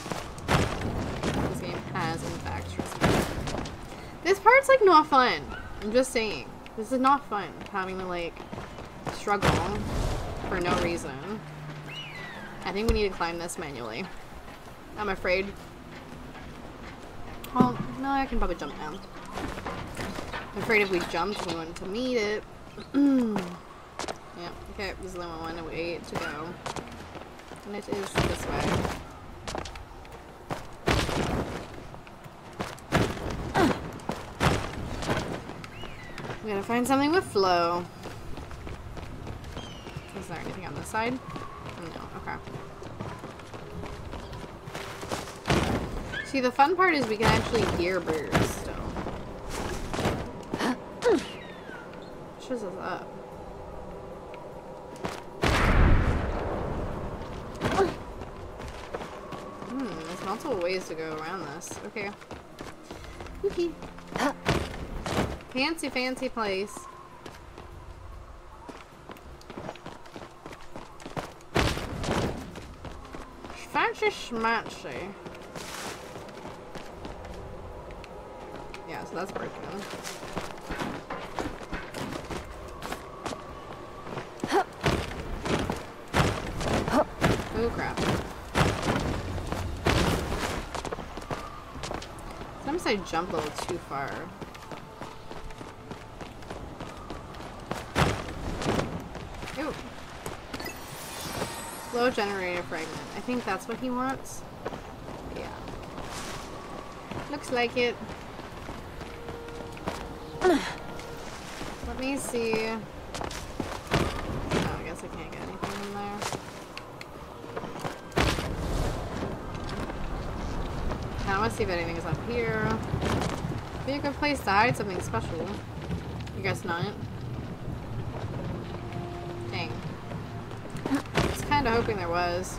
This game has, in fact, stressed me out. This part's, like, not fun. I'm just saying. This is not fun, having to, like, struggle for no reason. I think we need to climb this manually. I'm afraid. Oh, no, I can probably jump down. I'm afraid if we jumped, we wouldn't to meet it. yeah, okay, this is the one way to go. And it is this way. We gotta find something with flow. Is there anything on this side? No, okay. See, the fun part is we can actually hear birds still. Shows us up. Hmm, there's multiple ways to go around this. Okay. Wookie. Fancy, fancy place. Fancy schmancy. Yeah, so that's broken. Oh crap. Sometimes I jump a little too far. Ew. Flow generator fragment. I think that's what he wants. Yeah. Looks like it. Let me see. Oh, I guess I can't get anything from there. Now I want to see if anything is up here. Be a good place to hide something special. You guess not? Dang. I was kind of hoping there was.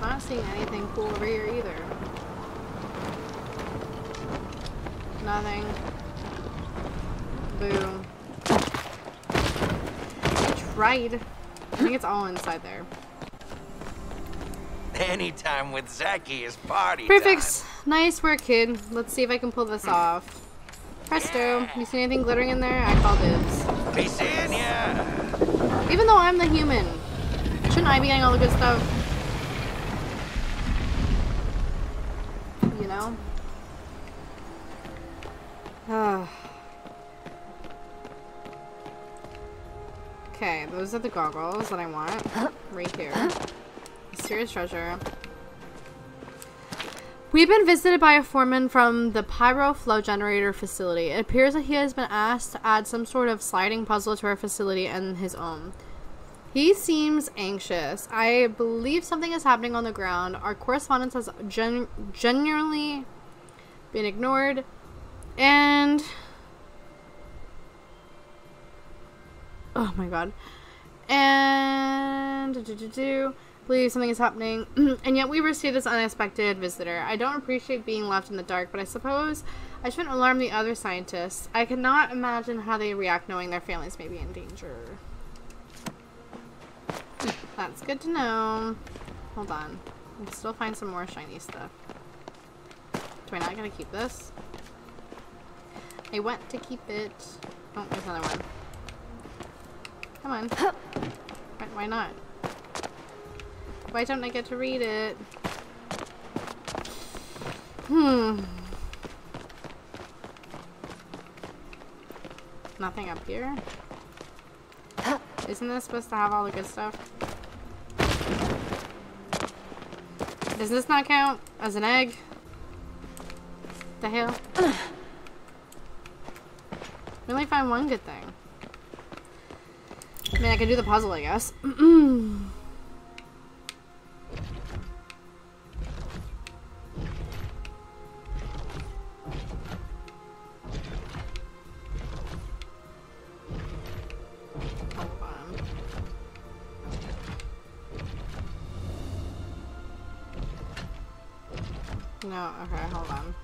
Not seeing anything cool over here either. Nothing. Boom. I tried. I think it's all inside there. Anytime with Zeki is party Perfect. Nice work, kid. Let's see if I can pull this hmm. off. Presto. You see anything glittering in there? I call dibs. time. Even though I'm the human. Shouldn't I be getting all the good stuff? You know? Okay, those are the goggles that I want. Right here. Mysterious treasure. We've been visited by a foreman from the Pyro Flow Generator facility. It appears that he has been asked to add some sort of sliding puzzle to our facility and his own. He seems anxious. I believe something is happening on the ground. Our correspondence has gen- genuinely been ignored. And. Oh my god. And. do-do-do-do. Believe something is happening. and yet we receive this unexpected visitor. I don't appreciate being left in the dark, but I suppose I shouldn't alarm the other scientists. I cannot imagine how they react knowing their families may be in danger. That's good to know. Hold on. I can still find some more shiny stuff. Do I not gotta keep this? I want to keep it. Oh, there's another one. Come on. Why, why not? Why don't I get to read it? Hmm. Nothing up here? Isn't this supposed to have all the good stuff? Does this not count as an egg? The hell? We only find one good thing. I mean, I can do the puzzle, I guess. No, okay, hold on.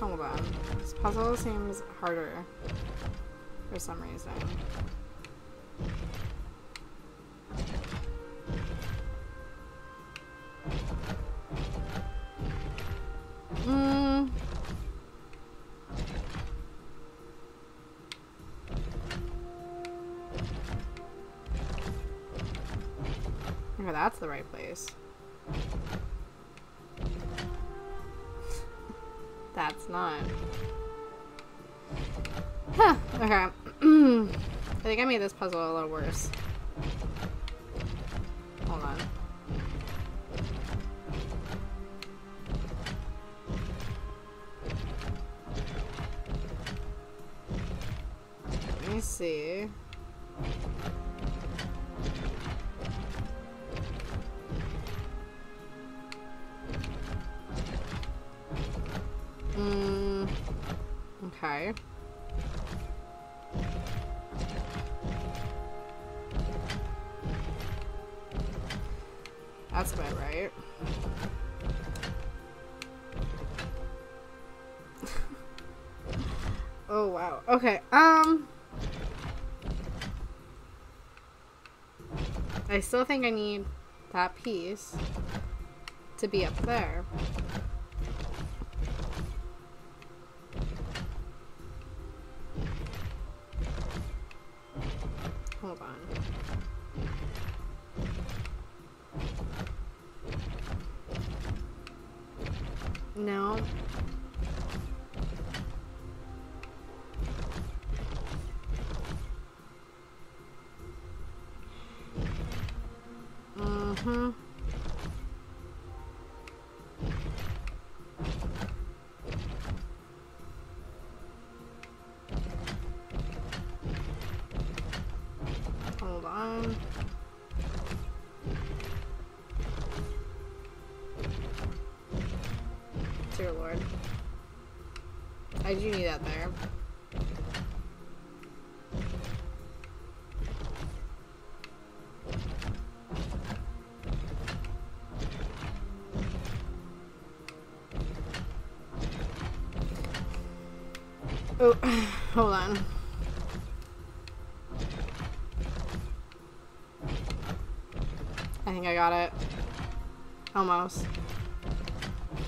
Hold on. This puzzle seems harder for some reason. Mm. That's the right place. That's not. Huh, okay. I think I made this puzzle a little worse. Hold on. Me see. Mm, okay. That's about right. oh wow. Okay. Um I still think I need that piece to be up there. Do need that there. Oh, hold on. I think I got it. Almost.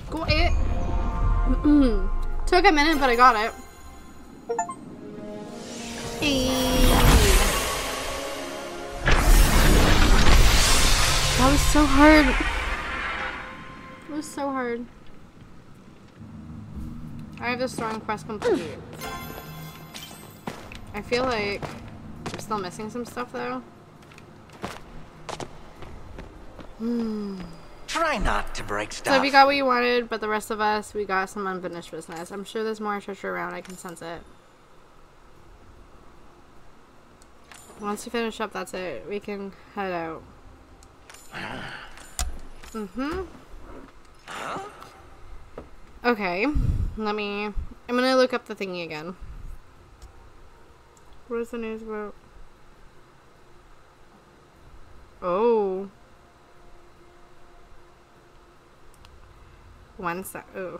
Got it. Took a minute, but I got it. That was so hard. It was so hard. I have this strong quest complete. I feel like I'm still missing some stuff though. Hmm. Try not to break So stuff. if you got what you wanted, but the rest of us, we got some unfinished business. I'm sure there's more treasure around. I can sense it. Once you finish up, that's it. We can head out. Mm-hmm. Okay. Let me... I'm gonna look up the thingy again. What is the news about? Oh. One sec. Oh.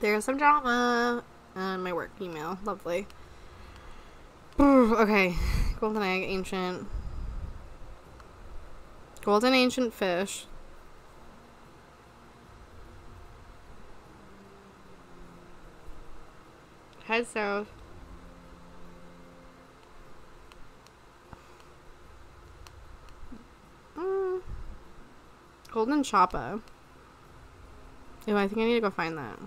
There's some drama on my work email. Lovely. Okay. Golden egg, ancient. Golden ancient fish. Head south. Golden Chapaa. Oh, I think I need to go find that.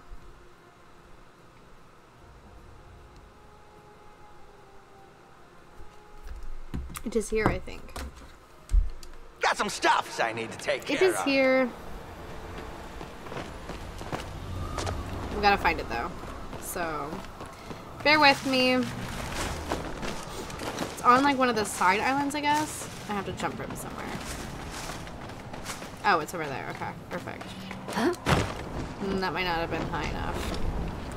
It is here, I think. Got some stuffs I need to take care It is of. here. We gotta find it though. So, bear with me. It's on like one of the side islands, I guess. I have to jump from somewhere. Oh, it's over there. Okay, perfect. Mm, that might not have been high enough.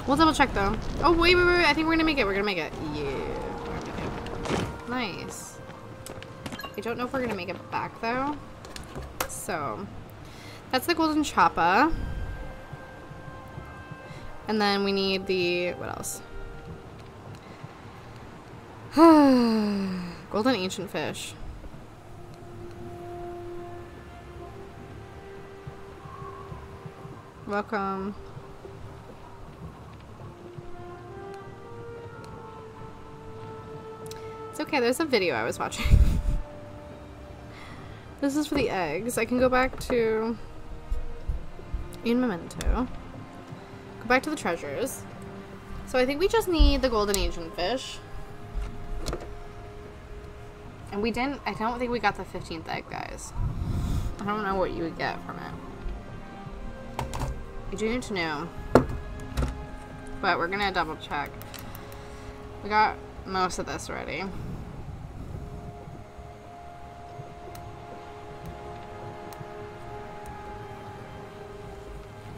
We'll double check though. Oh, wait, wait, wait. I think we're gonna make it. We're gonna make it. Yeah. Make it. Nice. I don't know if we're gonna make it back though. So, that's the golden Chapaa. And then we need the, what else? golden ancient fish. Welcome. It's okay, there's a video I was watching. this is for the eggs. I can go back to in Memento. Go back to the treasures. So I think we just need the golden ancient fish. And we didn't, I don't think we got the 15th egg, guys. I don't know what you would get from it. You do need to know. But we're gonna double check. We got most of this ready.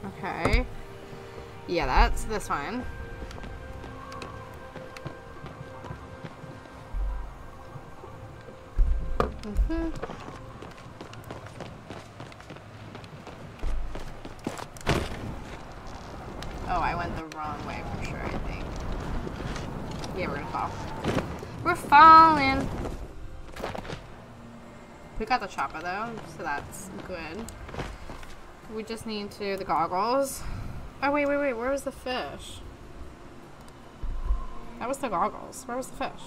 Okay. Yeah, that's this one. Mm-hmm. Oh, I went the wrong way for sure, I think. Yeah, we're gonna fall. We're falling! We got the Chapaa though, so that's good. We just need to the goggles. Oh wait, wait, wait. Where was the fish? That was the goggles. Where was the fish?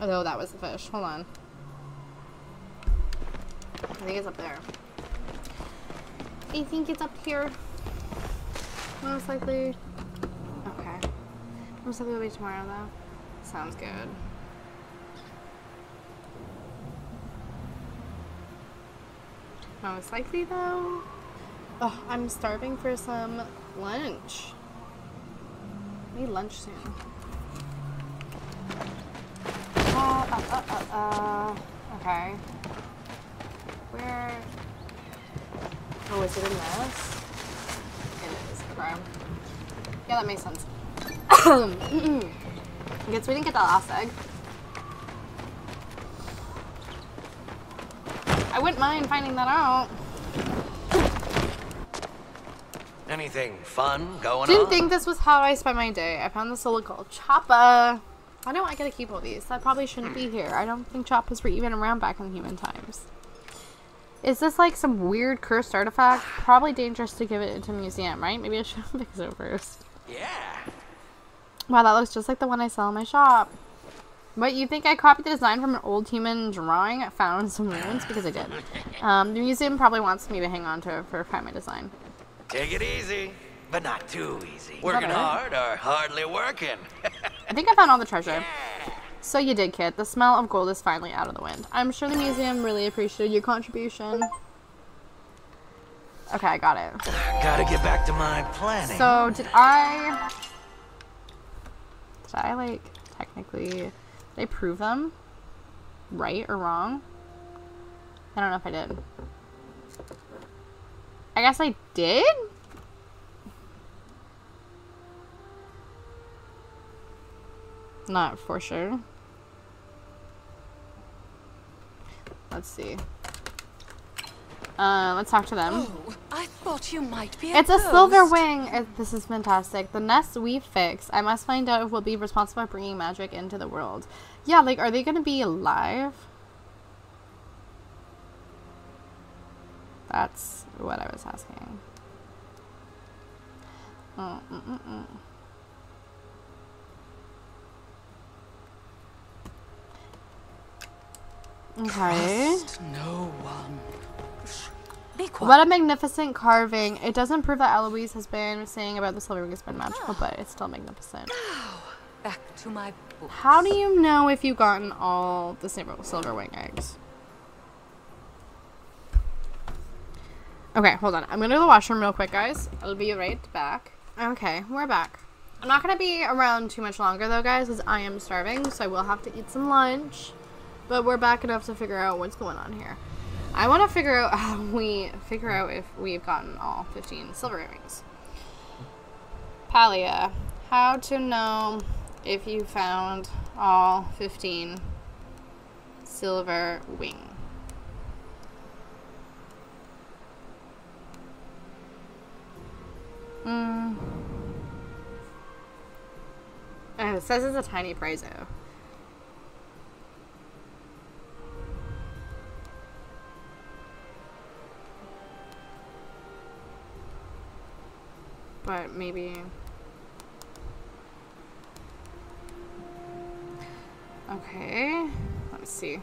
Oh, no, that was the fish. Hold on. I think it's up there. I think it's up here. Most likely. Okay. Most likely it'll be tomorrow though. Sounds good. Most likely though. Oh, I'm starving for some lunch. Need lunch soon. Uh, uh, uh, uh, uh. Okay. Where? Oh, is it in this? It is. Okay. Yeah, that makes sense. I guess we didn't get that last egg. I wouldn't mind finding that out. Anything fun going Didn't on? think this was how I spent my day. I found this solo called Chapaa. Why don't I get to keep all these? That probably shouldn't be here. I don't think Chapaas were even around back in human times. Is this like some weird cursed artifact? Probably dangerous to give it into a museum, right? Maybe I should fix it first. Wow, that looks just like the one I sell in my shop. But you think I copied the design from an old human drawing found in some ruins? Because I did. Um, the museum probably wants me to hang on to it for find my design. Take it easy, but not too easy. Working hard or hardly working. I think I found all the treasure. So you did, kid. The smell of gold is finally out of the wind. I'm sure the museum really appreciated your contribution. Okay, I got it. Gotta get back to my planning. So did I? I like technically? Did I prove them right or wrong? I don't know if I did. I guess I did. Not for sure. Let's see. Uh, let's talk to them. Oh, I thought you might be. It's a silver wing. It, this is fantastic. The nest we fix. I must find out if we'll be responsible for bringing magic into the world. Yeah, like, are they going to be alive? That's what I was asking. Mm, mm, mm, mm. Okay. No one. What a magnificent carving. It doesn't prove that Elouisa has been saying about the silver wing has been magical, but it's still magnificent. Back to my book. How do you know if you've gotten all the silver, silver wing eggs? Okay, hold on. I'm gonna go to the washroom real quick, guys. I'll be right back. Okay, we're back. I'm not gonna be around too much longer though, guys, because I am starving, so I will have to eat some lunch. But we're back enough to figure out what's going on here. I want to figure out how we figure out if we've gotten all 15 silver rings. Palia, how to know if you found all 15 silver wing. Mm. Oh, it says it's a tiny prize though. Maybe. Okay, let's see.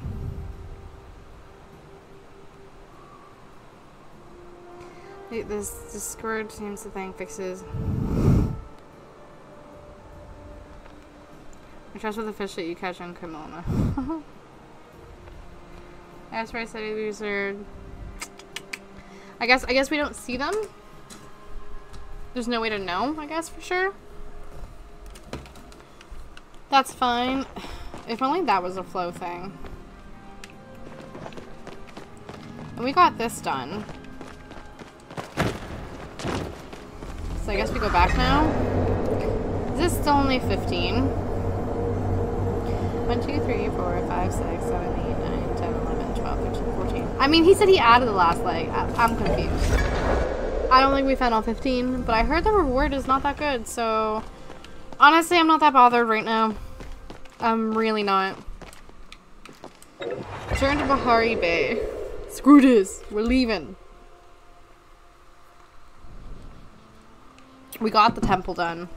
Wait, this Discord seems to think fixes. I trust with the fish that you catch on Kilima. That's where I said these are. I guess I guess we don't see them. There's no way to know, I guess for sure. That's fine. If only that was a flow thing. And we got this done. So I guess we go back now. Is this still only 15? 1, 2, 3, 4, 5, 6, 7, 8, 9, 10, 11, 12, 13, 14. I mean, he said he added the last leg. I'm confused. I don't think we found all 15, but I heard the reward is not that good, so... Honestly, I'm not that bothered right now. I'm really not. Turn to Bahari Bay. Screw this. We're leaving. We got the temple done.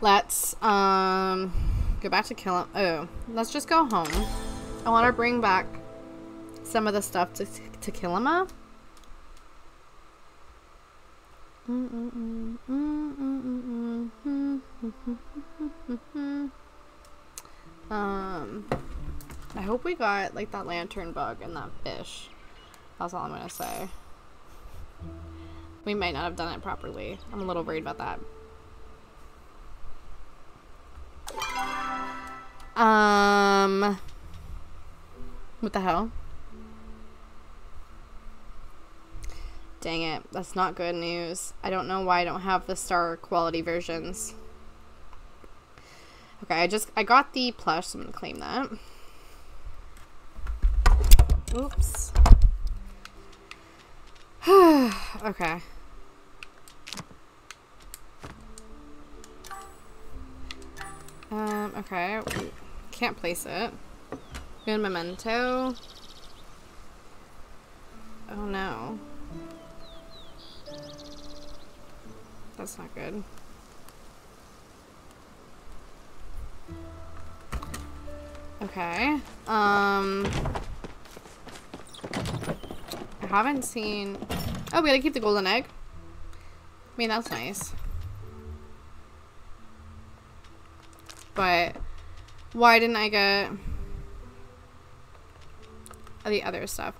Let's, um... Go back to Kilima. Oh, let's just go home. I want to bring back some of the stuff to, to Kilima. Um, I hope we got like that lantern bug and that fish. That's all I'm gonna say. We might not have done it properly. I'm a little worried about that. Um, what the hell? Dang it. That's not good news. I don't know why I don't have the star quality versions. Okay, I just I got the plush, so I'm gonna claim that. Oops. okay. Um, okay. Can't place it. Good memento. Oh no. That's not good. Okay. Um. I haven't seen. Oh, we gotta keep the golden egg. I mean, that's nice. But why didn't I get the other stuff?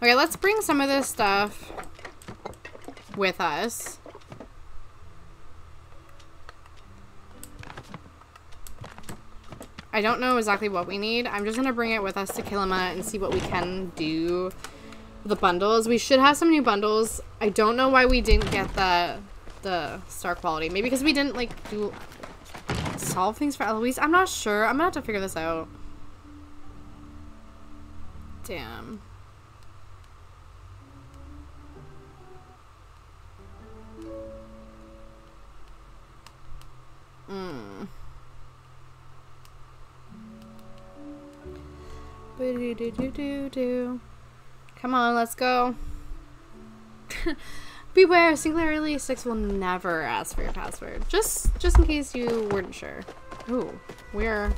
Okay, let's bring some of this stuff with us. I don't know exactly what we need. I'm just going to bring it with us to Kilima and see what we can do the bundles. We should have some new bundles. I don't know why we didn't get the the star quality. Maybe because we didn't like do solve things for Elouisa. I'm not sure. I'm gonna have to figure this out. Damn. Hmm. Come on, let's go. Beware, Singularity 6 will never ask for your password. Just just in case you weren't sure. Ooh, we're...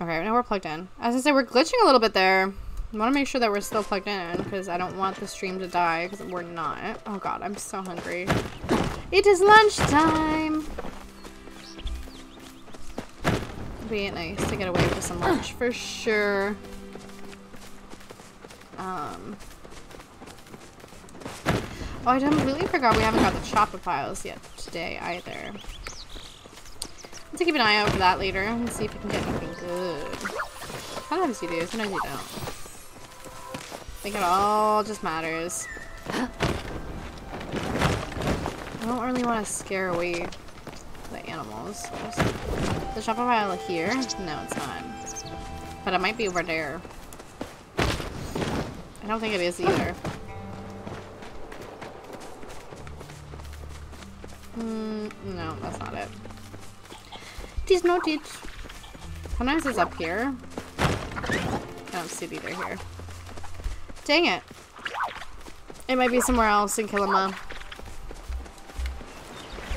Okay, now we're plugged in. As I said, we're glitching a little bit there. I want to make sure that we're still plugged in because I don't want the stream to die because we're not. Oh god, I'm so hungry. It is lunchtime! Be nice to get away for some lunch for sure. Um... Oh, I completely forgot we haven't got the Chapaa files yet today either. Let's keep an eye out for that later and see if we can get anything good. Sometimes you do, sometimes you don't. I think it all just matters. I don't really want to scare away the animals. The Chapaa file here? No, it's not. But it might be over there. I don't think it is either. Mm, no, that's not it. It is not it. Sometimes it's up here. I don't see it either here. Dang it. It might be somewhere else in Kilima.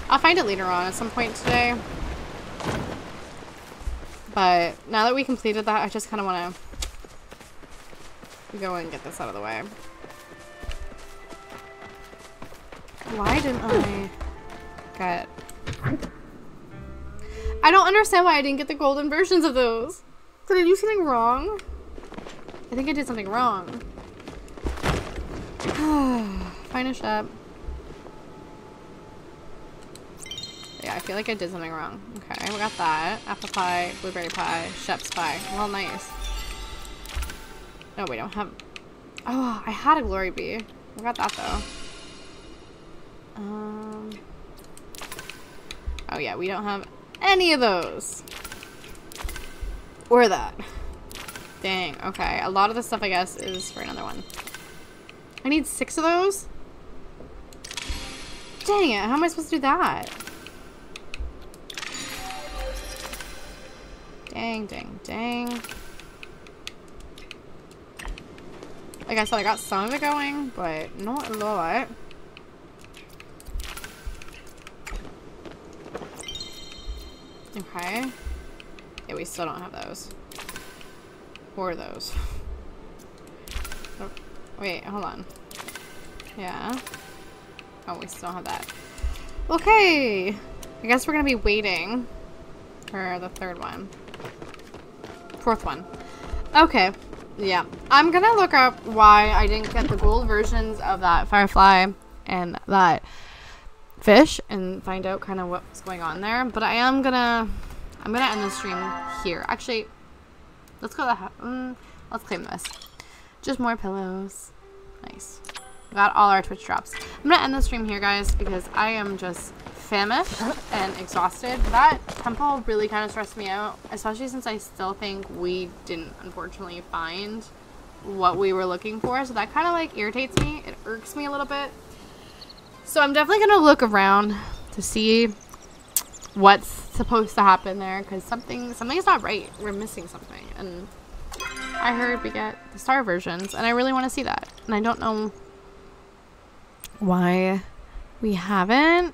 I'll find it later on at some point today. But now that we completed that, I just kind of want to go and get this out of the way. Why didn't I get... I don't understand why I didn't get the golden versions of those. Did I do something wrong? I think I did something wrong. Finish up. Yeah, I feel like I did something wrong. Okay, we got that. Apple pie, blueberry pie, sheph's pie. Well, nice. No, we don't have... Oh, I had a glory bee. We got that, though. Um... Oh, yeah, we don't have any of those. Or that. Dang, okay. A lot of the stuff, I guess, is for another one. I need six of those? Dang it, how am I supposed to do that? Dang, dang, dang. Like I said, I got some of it going, but not a lot. Okay. Yeah, we still don't have those. Or those. Oh, wait, hold on. Yeah. Oh, we still have that. Okay. I guess we're gonna be waiting for the third one. Fourth one. Okay. Yeah. I'm gonna look up why I didn't get the gold versions of that firefly and that fish and find out kind of what's going on there. But I am gonna, I'm gonna end the stream here. Actually, Let's go to the. Mm, let's claim this. Just more pillows. Nice. Got all our Twitch drops. I'm gonna end the stream here, guys, because I am just famished and exhausted. That temple really kind of stressed me out, especially since I still think we didn't unfortunately find what we were looking for. So that kind of like irritates me. It irks me a little bit. So I'm definitely gonna look around to see what's supposed to happen there because something something's not right. We're missing something, and I heard we get the star versions, and I really want to see that, and I don't know why we haven't.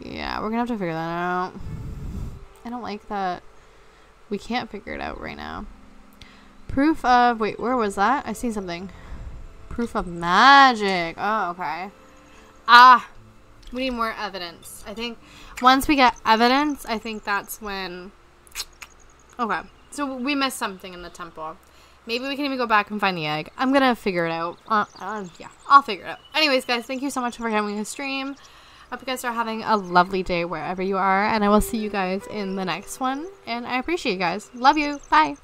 Yeah, we're gonna have to figure that out. I don't like that we can't figure it out right now. Proof of wait, where was that? I see something. Proof of magic. Oh, okay. Ah, we need more evidence. I think once we get evidence, I think that's when. Okay, so we missed something in the temple. Maybe we can even go back and find the egg. I'm gonna figure it out. Uh, uh, yeah, I'll figure it out. Anyways, guys, thank you so much for coming to stream. Hope you guys are having a lovely day wherever you are, and I will see you guys in the next one. And I appreciate you guys. Love you. Bye.